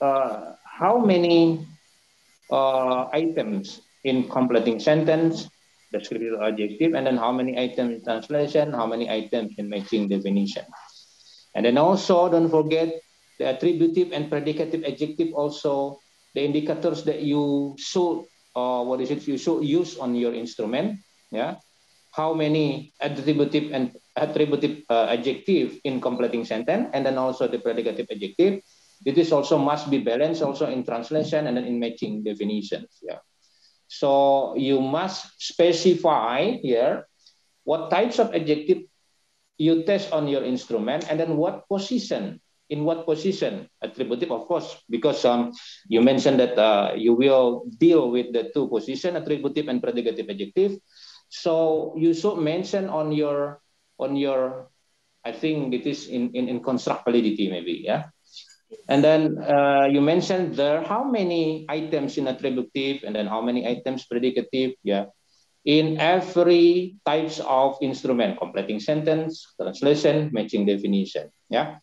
uh, how many uh, items in completing sentence, descriptive adjective, and then how many items in translation, how many items in matching definition. And then also don't forget the attributive and predicative adjective also the indicators that you should uh, what is it you should use on your instrument yeah how many attributive and attributive uh, adjective in completing sentence and then also the predicative adjective it is also must be balanced also in translation and then in matching definitions yeah so you must specify here what types of adjective you test on your instrument and then what position in what position? Attributive, of course, because um, you mentioned that uh, you will deal with the two position, attributive and predicative adjective. So you should mention on your on your, I think it is in in, in construct validity maybe, yeah. And then uh, you mentioned there how many items in attributive and then how many items predicative, yeah in every types of instrument, completing sentence, translation, matching definition. Yeah.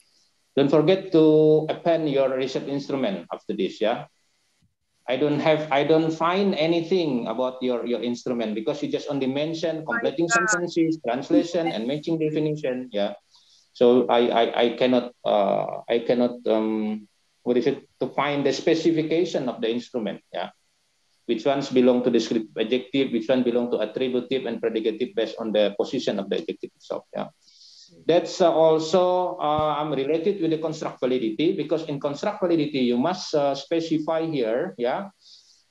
Don't forget to append your research instrument after this. Yeah. I don't have, I don't find anything about your, your instrument because you just only mention completing sentences, translation, and matching definition. Yeah. So I, I, I cannot, uh, I cannot, um, what is it, to find the specification of the instrument. Yeah which ones belong to descriptive adjective, which one belong to attributive and predicative based on the position of the adjective itself. Yeah. That's uh, also uh, I'm related with the construct validity because in construct validity you must uh, specify here, yeah,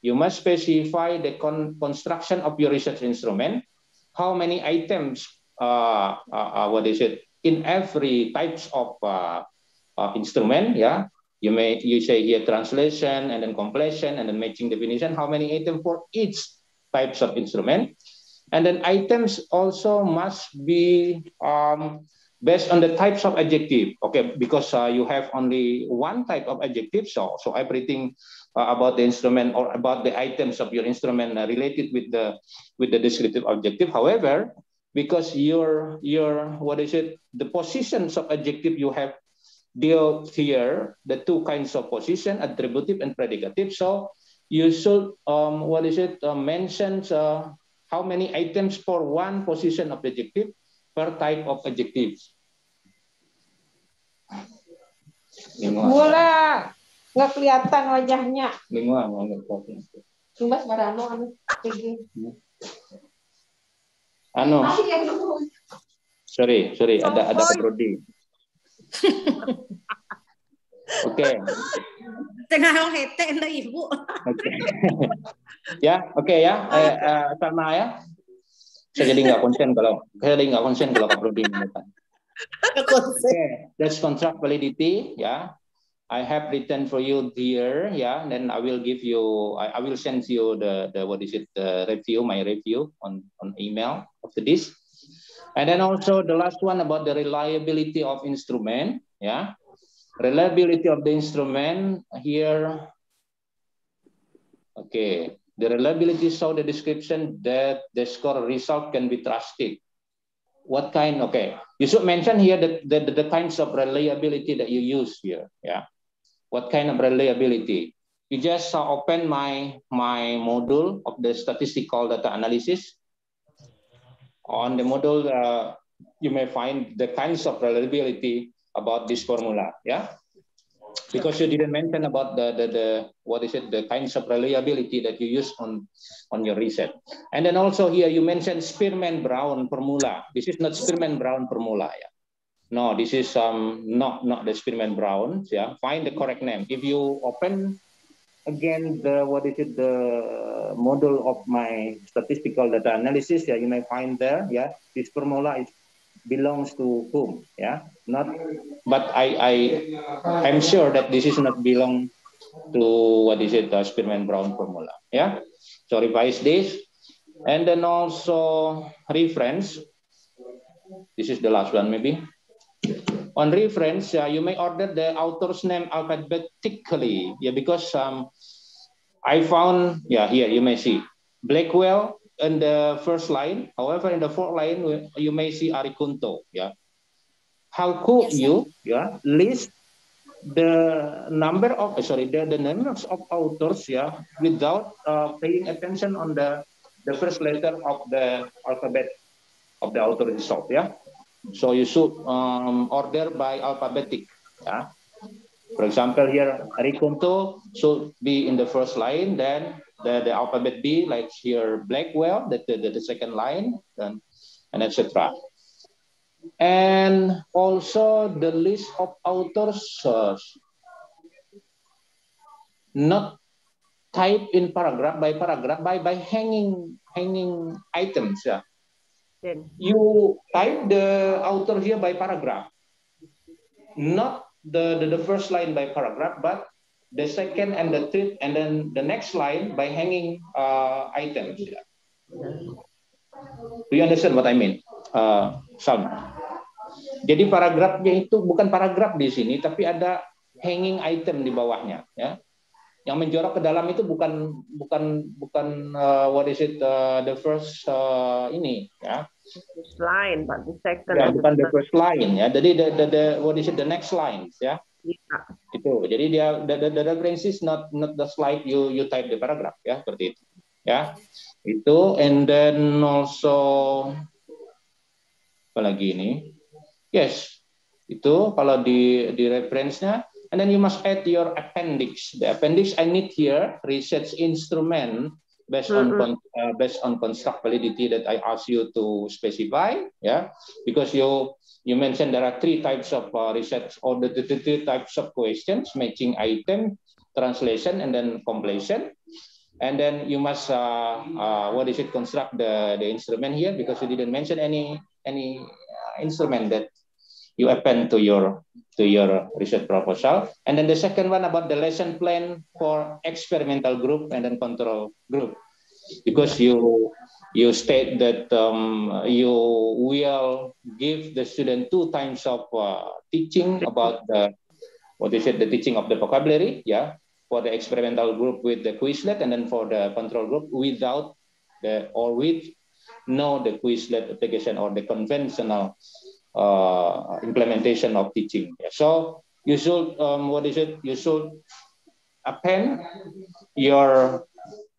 you must specify the con construction of your research instrument, how many items, what is it, in every types of instrument, yeah, you may you say here translation and then completion and then matching definition. How many items for each types of instrument? And then items also must be um, based on the types of adjective. Okay, because uh, you have only one type of adjective, so so everything uh, about the instrument or about the items of your instrument uh, related with the with the descriptive adjective. However, because your your what is it the positions of adjective you have dealt here the two kinds of position, attributive and predicative. So you should, um, what is it, uh, mentions uh, how many items for one position of adjective per type of adjectives. Mula nggak kelihatan wajahnya. Lingua Cuma Marano anu Anu. Sorry, sorry, ada ada keprodi. Oke. Tengah orang hete anda ibu. Oke. ya, oke okay, ya. Eh, eh, sama ya. Saya jadi nggak konsen kalau saya jadi nggak konsen kalau Kak Brody Okay, that's contract validity. Yeah, I have written for you here. Yeah, then I will give you. I, I will send you the the what is it the review my review on on email after this. And then also the last one about the reliability of instrument. Yeah, reliability of the instrument here. Okay, the reliability show the description that the score result can be trusted. What kind? Okay, you should mention here that the, the, kinds of reliability that you use here. Yeah, what kind of reliability? You just uh, open my my module of the statistical data analysis on the model, uh, you may find the kinds of reliability about this formula, yeah? Because you didn't mention about the, the, the, what is it, the kinds of reliability that you use on, on your research. And then also here you mentioned Spearman-Brown formula. This is not Spearman-Brown formula, yeah? No, this is um, not, not the Spearman-Brown, yeah? Find the correct name. If you open again the what is it the model of my statistical data analysis yeah you may find there yeah this formula is belongs to whom yeah not but i i i'm sure that this is not belong to what is it the spearman brown formula yeah so revise this. And then also reference. This is the last one maybe. On reference, uh, you may order the author's name alphabetically. Yeah, because um, I found, yeah, here you may see. Blackwell in the first line. However, in the fourth line, you may see Arikunto. Yeah. How could yes, you, yeah, list the number of sorry the, the numbers of authors yeah without uh, paying attention on the the first letter of the alphabet of the author itself yeah so you should um, order by alphabetic. Yeah. For example, here Rikunto should be in the first line, then the, the alphabet B, like here Blackwell, the, the, the second line, then, and etc. And also the list of authors uh, not type in paragraph by paragraph by by hanging hanging items yeah. Then. You type the author here by paragraph, not the, the, the first line by paragraph, but the second and the third, and then the next line by hanging uh, items. Do you understand what I mean, uh, Salma? Jadi paragrafnya itu bukan paragraf di sini, tapi ada hanging item di bawahnya, ya. Yang menjorok ke dalam itu bukan bukan bukan uh, what is it uh, the first uh, ini, ya. First line, but the second. Ya, bukan the first line, ya. Jadi the, the, the what is it the next lines, ya. Ya. Itu. Jadi dia the, the reference is not not the slide you you type the paragraph, ya, seperti itu, ya. Itu and then also apa lagi ini? Yes, itu kalau di di reference-nya. And then you must add your appendix. The appendix I need here research instrument based on Mhm. uh, based on construct validity that I ask you to specify. Yeah, because you you mentioned there are three types of uh, research or the, the, the three types of questions: matching item, translation, and then completion. And then you must uh, uh, what is it construct the the instrument here because you didn't mention any any uh, instrument that you append to your to your research proposal. And then the second one about the lesson plan for experimental group and then control group, because you you state that um, you will give the student two times of uh, teaching about the what is it the teaching of the vocabulary, yeah, for the experimental group with the Quizlet, and then for the control group without the or with no the Quizlet application or the conventional uh, implementation of teaching. So you should, um, what is it? You should append your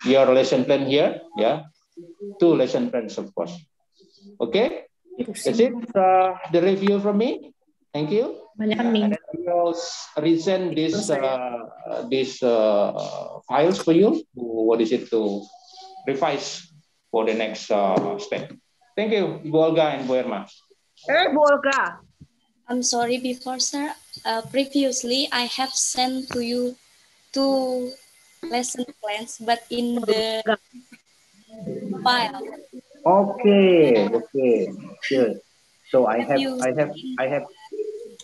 your lesson plan here, yeah, two lesson plans, of course. Okay, that's it. Uh, the review from me. Thank you. Banyak And then we will resend this uh, these uh, files for you. What is it to revise for the next uh, step? Thank you, Ibu Olga and Bu Eh, Bu I'm sorry before, sir. Uh, previously, I have sent to you two lesson plans, but in the file. Okay, okay, good. So I have, I have, I have.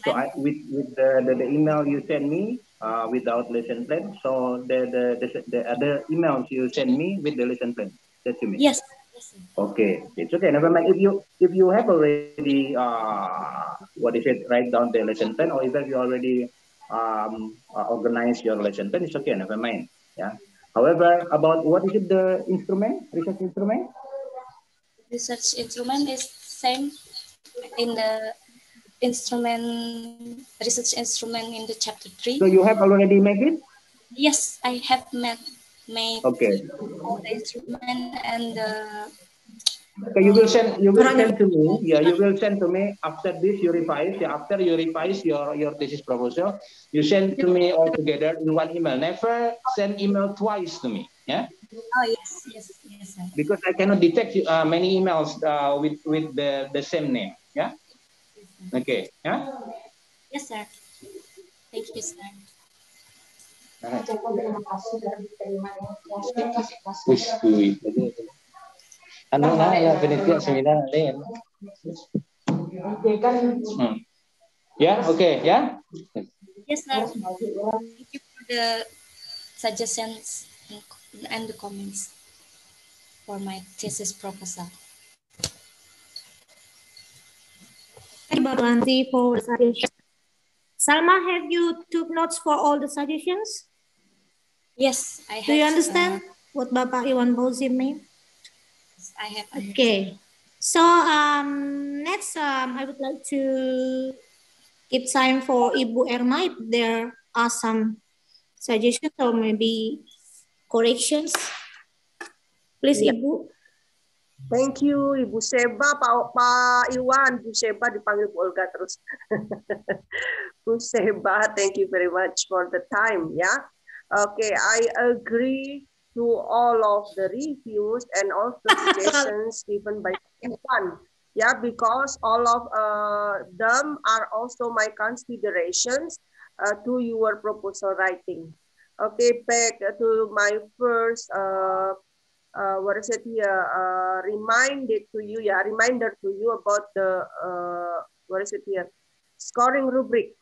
So I with with the the, the email you send me uh, without lesson plan. So the, the the the other emails you send me with the lesson plan. That you mean? Yes. Okay, it's okay. Never mind. If you if you have already uh, what is it? Write down the lesson plan, or if you already um, uh, organize your lesson plan, it's okay. Never mind. Yeah. However, about what is it? The instrument, research instrument. Research instrument is same in the instrument research instrument in the chapter three. So you have already made it. Yes, I have made made Okay. all the instrument and the Okay, you will send you will send to me. Yeah, you will send to me after this you revise. Yeah, after you revise your your thesis proposal, you send to me all together in one email. Never send email twice to me. Yeah, oh yes yes yes sir. because I cannot detect uh, many emails uh, with with the the same name. Yeah. Okay. Yeah. Yes sir. Thank you sir. Wis kuwi. Ano na ya penitia seminar lain. Hmm. Yeah. Okay. Yeah. Yes sir. Thank you for the suggestions and, the comments for my thesis proposal. Thank you, for the suggestion. Salma, have you took notes for all the suggestions? Yes, I have. Do you understand what Bapak Iwan Bauzi mean? uh, I have. Okay. So um, next, um, I would like to give time for Ibu Erma if there are some suggestions or maybe corrections. Please, Yeah. Ibu. Thank you, Ibu Seba, Pak, Pak Iwan. Bu Seba dipanggil Bu Olga terus. Bu Seba, thank you very much for the time. Yeah. Okay, I agree to all of the reviews and also suggestions given by Iwan. Yeah, because all of uh, them are also my considerations uh, to your proposal writing. Okay, back to my first uh, uh, what is it here? Uh, reminded to you, yeah, reminder to you about the uh, what is it here? Scoring rubric.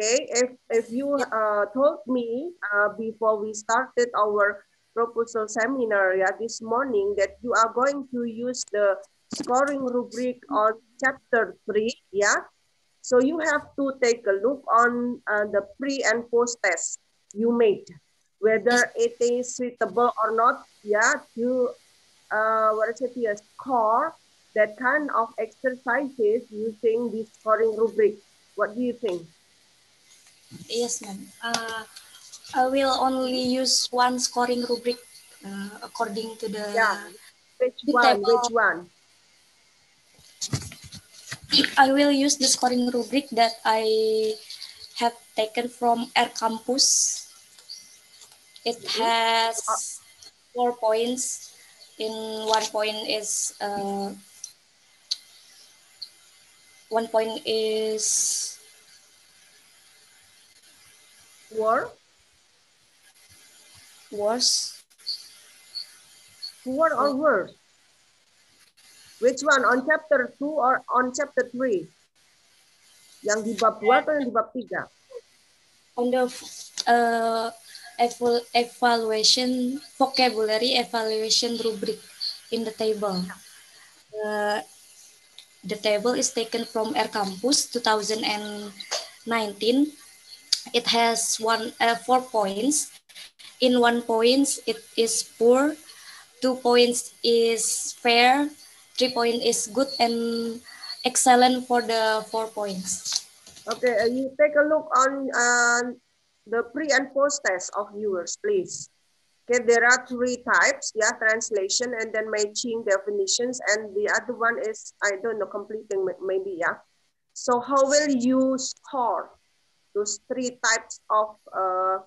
Okay, if, if you uh, told me uh, before we started our proposal seminar yeah, this morning that you are going to use the scoring rubric on chapter 3, yeah? So you have to take a look on uh, the pre and post test you made, whether it is suitable or not, yeah, to, uh, what is it, a score that kind of exercises using this scoring rubric. What do you think? Yes, ma'am. Uh, I will only use one scoring rubric uh, according to the. Yeah. Which the one? table. Which one? I will use the scoring rubric that I have taken from Air Campus. It has four points. In one point is uh, one point is Word? worse. Word or word? Which one? On chapter 2 or on chapter 3? Yang di bab 2 atau yang di bab 3? on the uh, eval- evaluation vocabulary evaluation rubric in the table. Uh, the table is taken from Air Campus 2019. It has one uh, four points. In one point, it is poor. Two points is fair. Three point is good and excellent for the four points. Okay, uh, you take a look on uh, the pre and post test of viewers, please. Okay, there are three types, yeah, translation and then matching definitions, and the other one is, I don't know, completing maybe, yeah. So how will you score those three types of uh,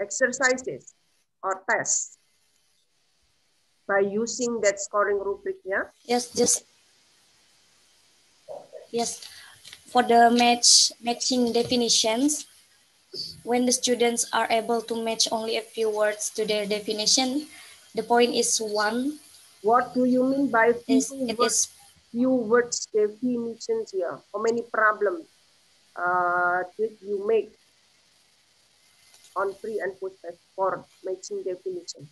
exercises or tests? By using that scoring rubric, yeah? Yes, just yes. For the match matching definitions, when the students are able to match only a few words to their definition, the point is one. What do you mean by few it words? is few words definitions here? How many problems uh, did you make on pre and post test for matching definition?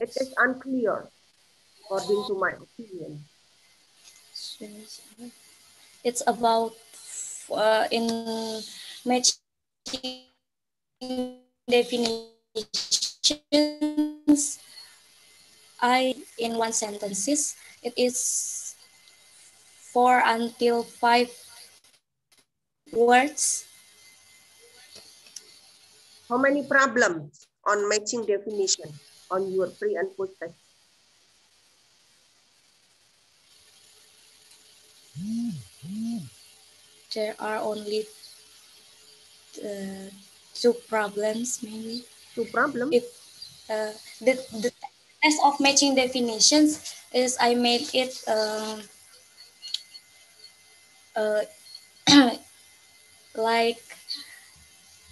It is unclear, according to my opinion. it's about uh, in matching definitions. I in one sentences it is four until five words. How many problems on matching definition on your pre and post test? There are only uh, two problems maybe. Two problems. if uh, the the test of matching definitions is I made it um, uh, like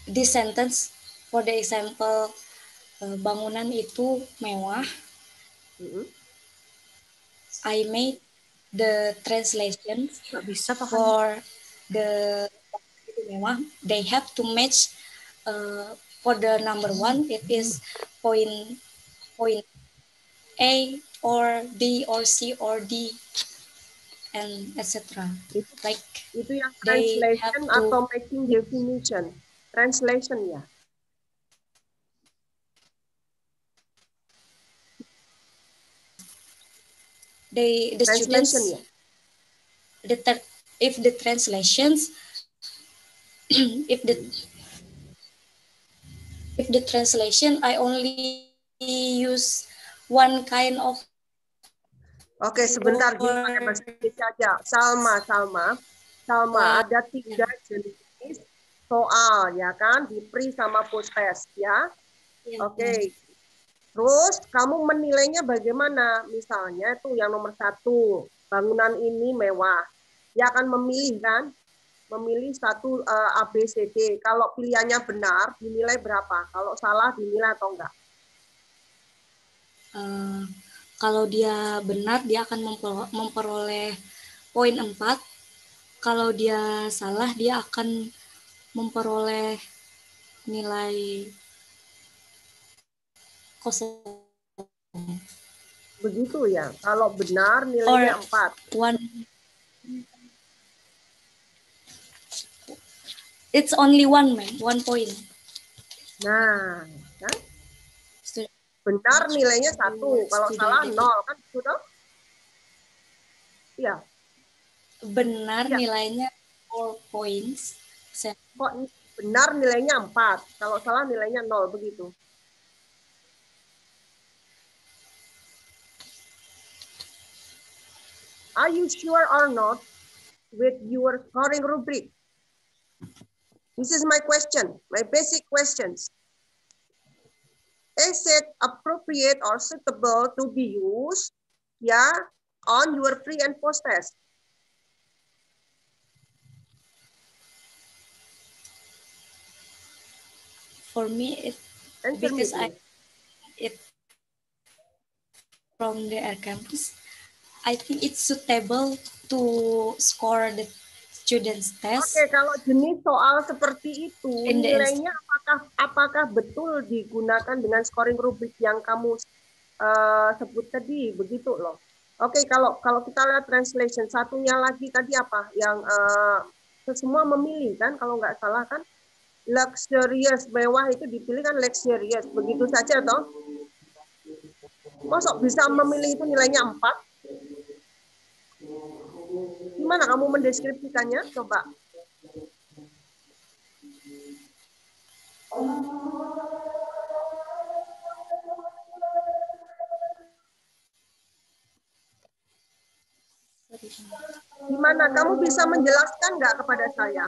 this sentence for the example uh, bangunan itu mewah. Mhm. I made the translation bisa for the itu mewah. They have to match uh, for the number one it is point point A or B or C or D and etc like Itu yang translation to- atau matching definition? Translation ya. they the Translation students ya. the if the translations if the if the translation I only use one kind of Oke, sebentar pakai bahasa Indonesia aja. Salma, Salma. Salma, ada tiga jenis soal ya kan di pre sama post test ya. Oke. Terus kamu menilainya bagaimana? Misalnya itu yang nomor satu, bangunan ini mewah. Dia akan memilih kan, memilih satu eh, A, B, C, D. Kalau pilihannya benar, dinilai berapa? Kalau salah, dinilai atau enggak? Eh, kalau dia benar dia akan memper- memperoleh poin 4 kalau dia salah dia akan memperoleh nilai kosong. Begitu ya. Kalau benar nilainya Or 4. One It's only one man, one point. Nah, benar nilainya satu. Kalau salah nol kan sudah? Iya. benar Ya. nilainya four points. Kok benar nilainya 4. Kalau salah nilainya nol begitu. Are you sure or not with your scoring rubric? This is my question, my basic questions. Is it appropriate or suitable to be used, yeah, on your pre and post test? For me, it me, because I it from the air campus, I think it's suitable to score the students test. Oke, kalau jenis soal seperti itu, nilainya apakah apakah betul digunakan dengan scoring rubrik yang kamu eh, sebut tadi, begitu loh. Oke, kalau kalau kita lihat translation, satunya lagi tadi apa? Yang eh, semua memilih kan, kalau nggak salah kan, luxurious mewah itu dipilih kan luxurious, begitu saja toh. Masuk bisa memilih itu nilainya 4? Gimana kamu mendeskripsikannya? Coba. Gimana? Kamu bisa menjelaskan nggak kepada saya?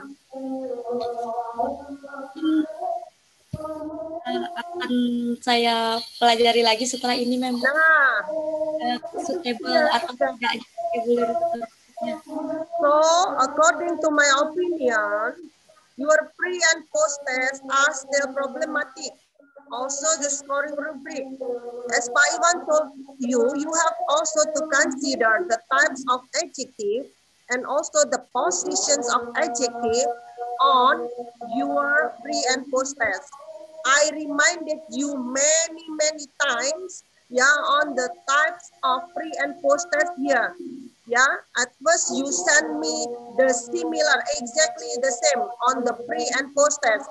Eh, akan saya pelajari lagi setelah ini memang Nah, suitable atau tidak suitable. so according to my opinion, your pre and post test are still problematic. Also, the scoring rubric. As Pak Iwan told you, you have also to consider the types of adjective and also the positions of adjective on your pre and post test. I reminded you many, many times, yeah, on the types of pre and post test here. Yeah, at first you send me the similar, exactly the same on the pre and post test.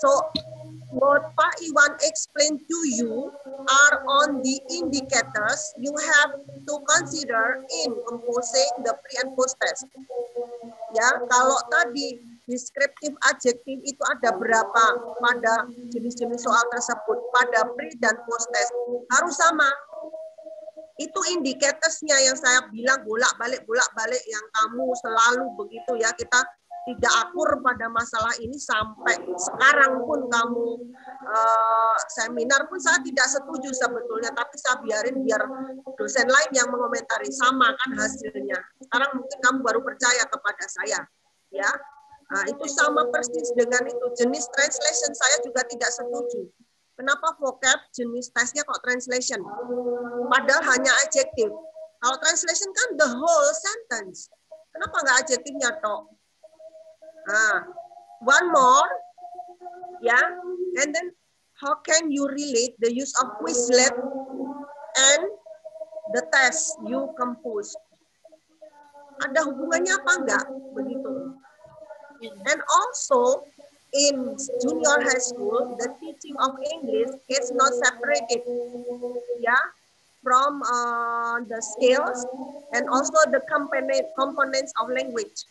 So what Pak Iwan explained to you are on the indicators you have to consider in composing the pre and post test. Ya, kalau tadi deskriptif adjektif itu ada berapa pada jenis-jenis soal tersebut pada pre dan post test harus sama. Itu indikatorsnya yang saya bilang bolak-balik bolak-balik yang kamu selalu begitu ya. Kita tidak akur pada masalah ini sampai sekarang pun kamu eh, seminar pun saya tidak setuju sebetulnya. Tapi saya biarin biar dosen lain yang mengomentari sama kan hasilnya. Sekarang mungkin kamu baru percaya kepada saya ya. Nah, itu sama persis dengan itu. Jenis translation saya juga tidak setuju kenapa vocab jenis tesnya kok translation padahal hanya adjektif kalau translation kan the whole sentence kenapa nggak adjektifnya toh Ah, one more, yeah, and then how can you relate the use of Quizlet and the test you compose? Ada hubungannya apa enggak? Begitu. And also in junior high school, the teaching of English is not separated, yeah, from uh, the skills and also the component components of language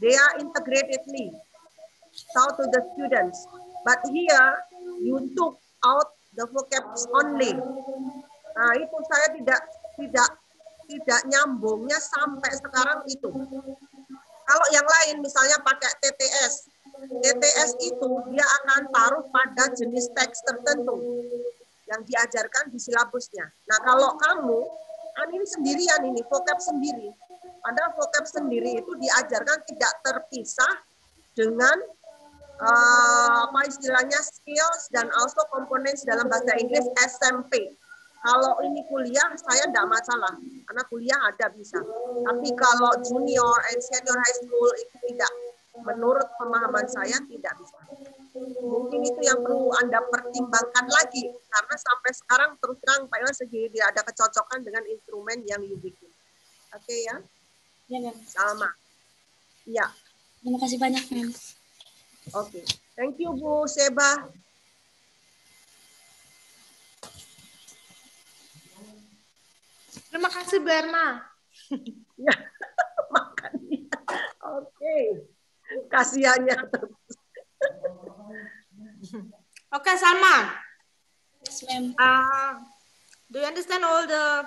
they are integratedly taught to the students. But here you took out the vocabs only. Nah itu saya tidak tidak tidak nyambungnya sampai sekarang itu. Kalau yang lain misalnya pakai TTS, TTS itu dia akan taruh pada jenis teks tertentu yang diajarkan di silabusnya. Nah kalau kamu, kan ini sendirian ini, vocab sendiri. Padahal vocab sendiri itu diajarkan tidak terpisah dengan uh, apa istilahnya skills dan also components dalam bahasa Inggris SMP. Kalau ini kuliah saya tidak masalah karena kuliah ada bisa. Tapi kalau junior and senior high school itu tidak. Menurut pemahaman saya tidak bisa. Mungkin itu yang perlu Anda pertimbangkan lagi karena sampai sekarang terus terang Pak Iwan tidak ada kecocokan dengan instrumen yang you bikin. Oke ya? Ya, mem. Sama. Ya, Terima kasih banyak, mem. oke. Thank you Bu Seba. Terima kasih Bu Erma. Ya, makanya. Oke. Kasihannya. Oke, Salma. Yes, mem. Uh, do you understand all the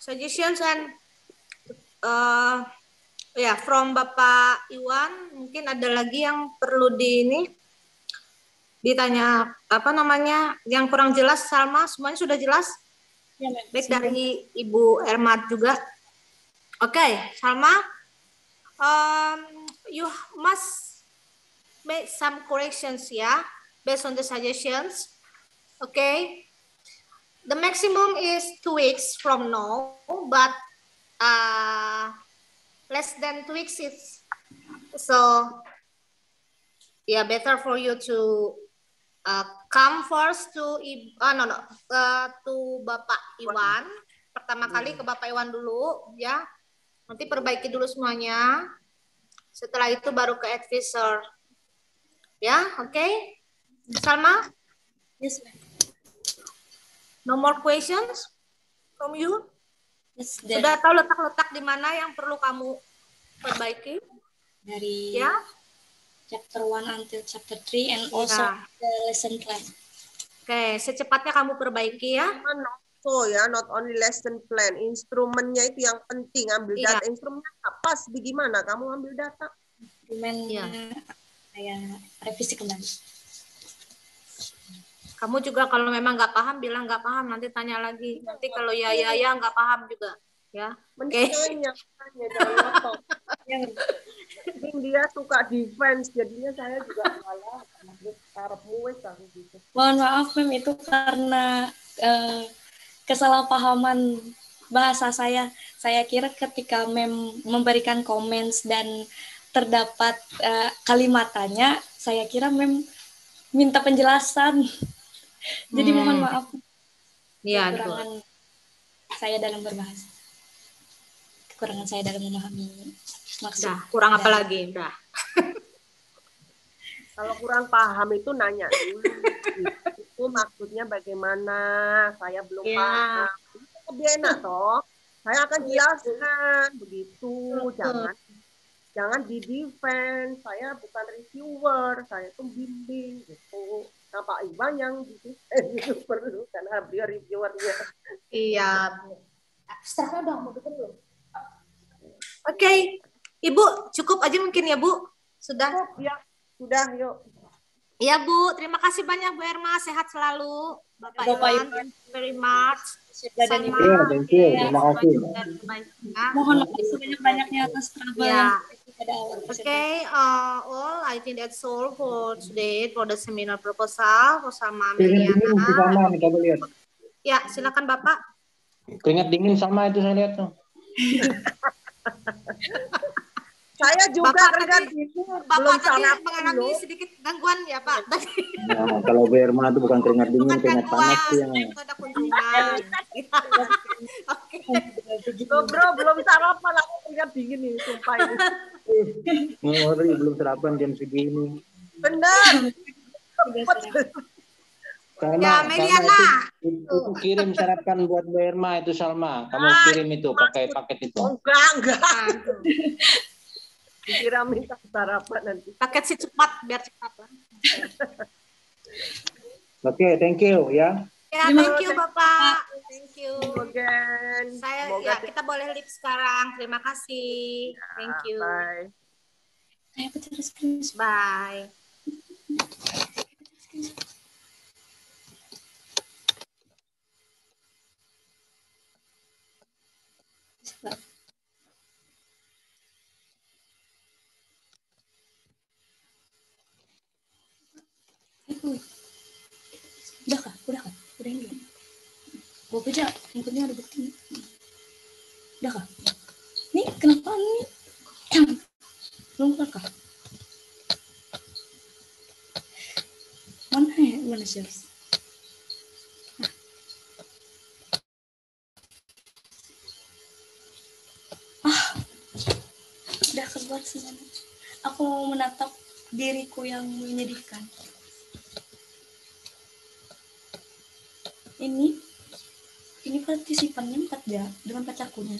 suggestions and uh, ya from Bapak Iwan mungkin ada lagi yang perlu di ini ditanya apa namanya yang kurang jelas Salma semuanya sudah jelas Ya, mem. baik dari Ibu Ermat juga. Oke, Salma, um, you must make some corrections ya, based on the suggestions. Okay, the maximum is two weeks from now, but uh, less than two weeks is so. Yeah, better for you to uh, come first to Ib- ah, no no uh, to Bapak Iwan. Pertama kali ke Bapak Iwan dulu ya. Nanti perbaiki dulu semuanya. Setelah itu baru ke advisor. Ya, oke. Salma, Yes, mem. no more questions from you? Yes, Sudah tahu letak-letak di mana yang perlu kamu perbaiki? dari Ya. chapter 1 until chapter 3 and also Ya. the lesson plan. Oke, secepatnya kamu perbaiki ya. So ya, not only lesson plan, instrumennya itu yang penting. Ambil Iya. data, instrumennya apa pas di gimana? Kamu ambil data. Dokumen Iya. saya revisi kembali. Kamu juga kalau memang nggak paham bilang nggak paham nanti tanya lagi. Nanti kalau ya ya ya nggak paham juga ya. Jangan ngotot. Mending dia suka defense, jadinya saya juga malah gitu. Mohon maaf, mem itu karena eh, kesalahpahaman bahasa saya. Saya kira ketika mem memberikan comments dan terdapat eh, kalimatannya, saya kira mem minta penjelasan. Jadi Hmm. mohon maaf Iya, betul. kekurangan saya dalam berbahasa. Kekurangan saya dalam memahami maksud. Udah, kurang apa lagi? Udah. Kalau kurang paham itu nanya dulu. itu maksudnya bagaimana? Saya belum Iya. paham. Itu lebih enak toh. Saya akan jelaskan begitu. Jangan jangan di defense. Saya bukan reviewer, saya tuh bimbing gitu. Nah, Pak Iwan yang di defense itu perlu karena beliau reviewernya. Iya. Serahkan dong, mau belum? Oke, Ibu cukup aja mungkin ya Bu. Sudah. Ya, sudah yuk. Iya Bu, terima kasih banyak Bu Erma, sehat selalu. Bapak, Bapak Iwan, Iwan. thank you very much. dan Salma, Iya, thank you. oke, Terima kasih. Mohon maaf sebanyak-banyaknya atas trouble Ya. awal. Okay, uh, all I think that's all for today for the seminar proposal bersama dingin itu Meliana. sama. Ya, silakan Bapak. Keringat dingin sama itu saya lihat tuh. Saya juga Bapak kerja tadi- di sini Bapak belum tadi sarapan mengalami loh. sedikit gangguan ya Pak. Nah, kalau Berma itu bukan keringat dingin, bukan keringat gangguan, panas itu ada kunjungan. Oke. Bro, bro, belum sarapan aku keringat dingin nih, sumpah ini. ngori belum sarapan jam segini. Bener. Salma, Ya, Salma Meliana. itu, itu kirim sarapan buat Berma itu Salma. Kamu Ah, kirim itu pakai paket itu. Oh, enggak, enggak. Dikira minta sarapan nanti. Paket si cepat biar cepat lah. Oke, thank you ya. Ya, thank you Bapak. Thank you. Again. Saya Semoga ya kita boleh live sekarang. Terima kasih. Thank you. Bye. Kayak Udah kah? Udah kah? Udah ini. Belum? bukunya bukunya ada bukti. Udah kah nih kenapa nih belum keluar kah mana ya? Mana sih ah. Udah keluar semuanya. Aku mau menatap diriku yang menyedihkan ini ini partisipannya empat ya dengan pacarkunya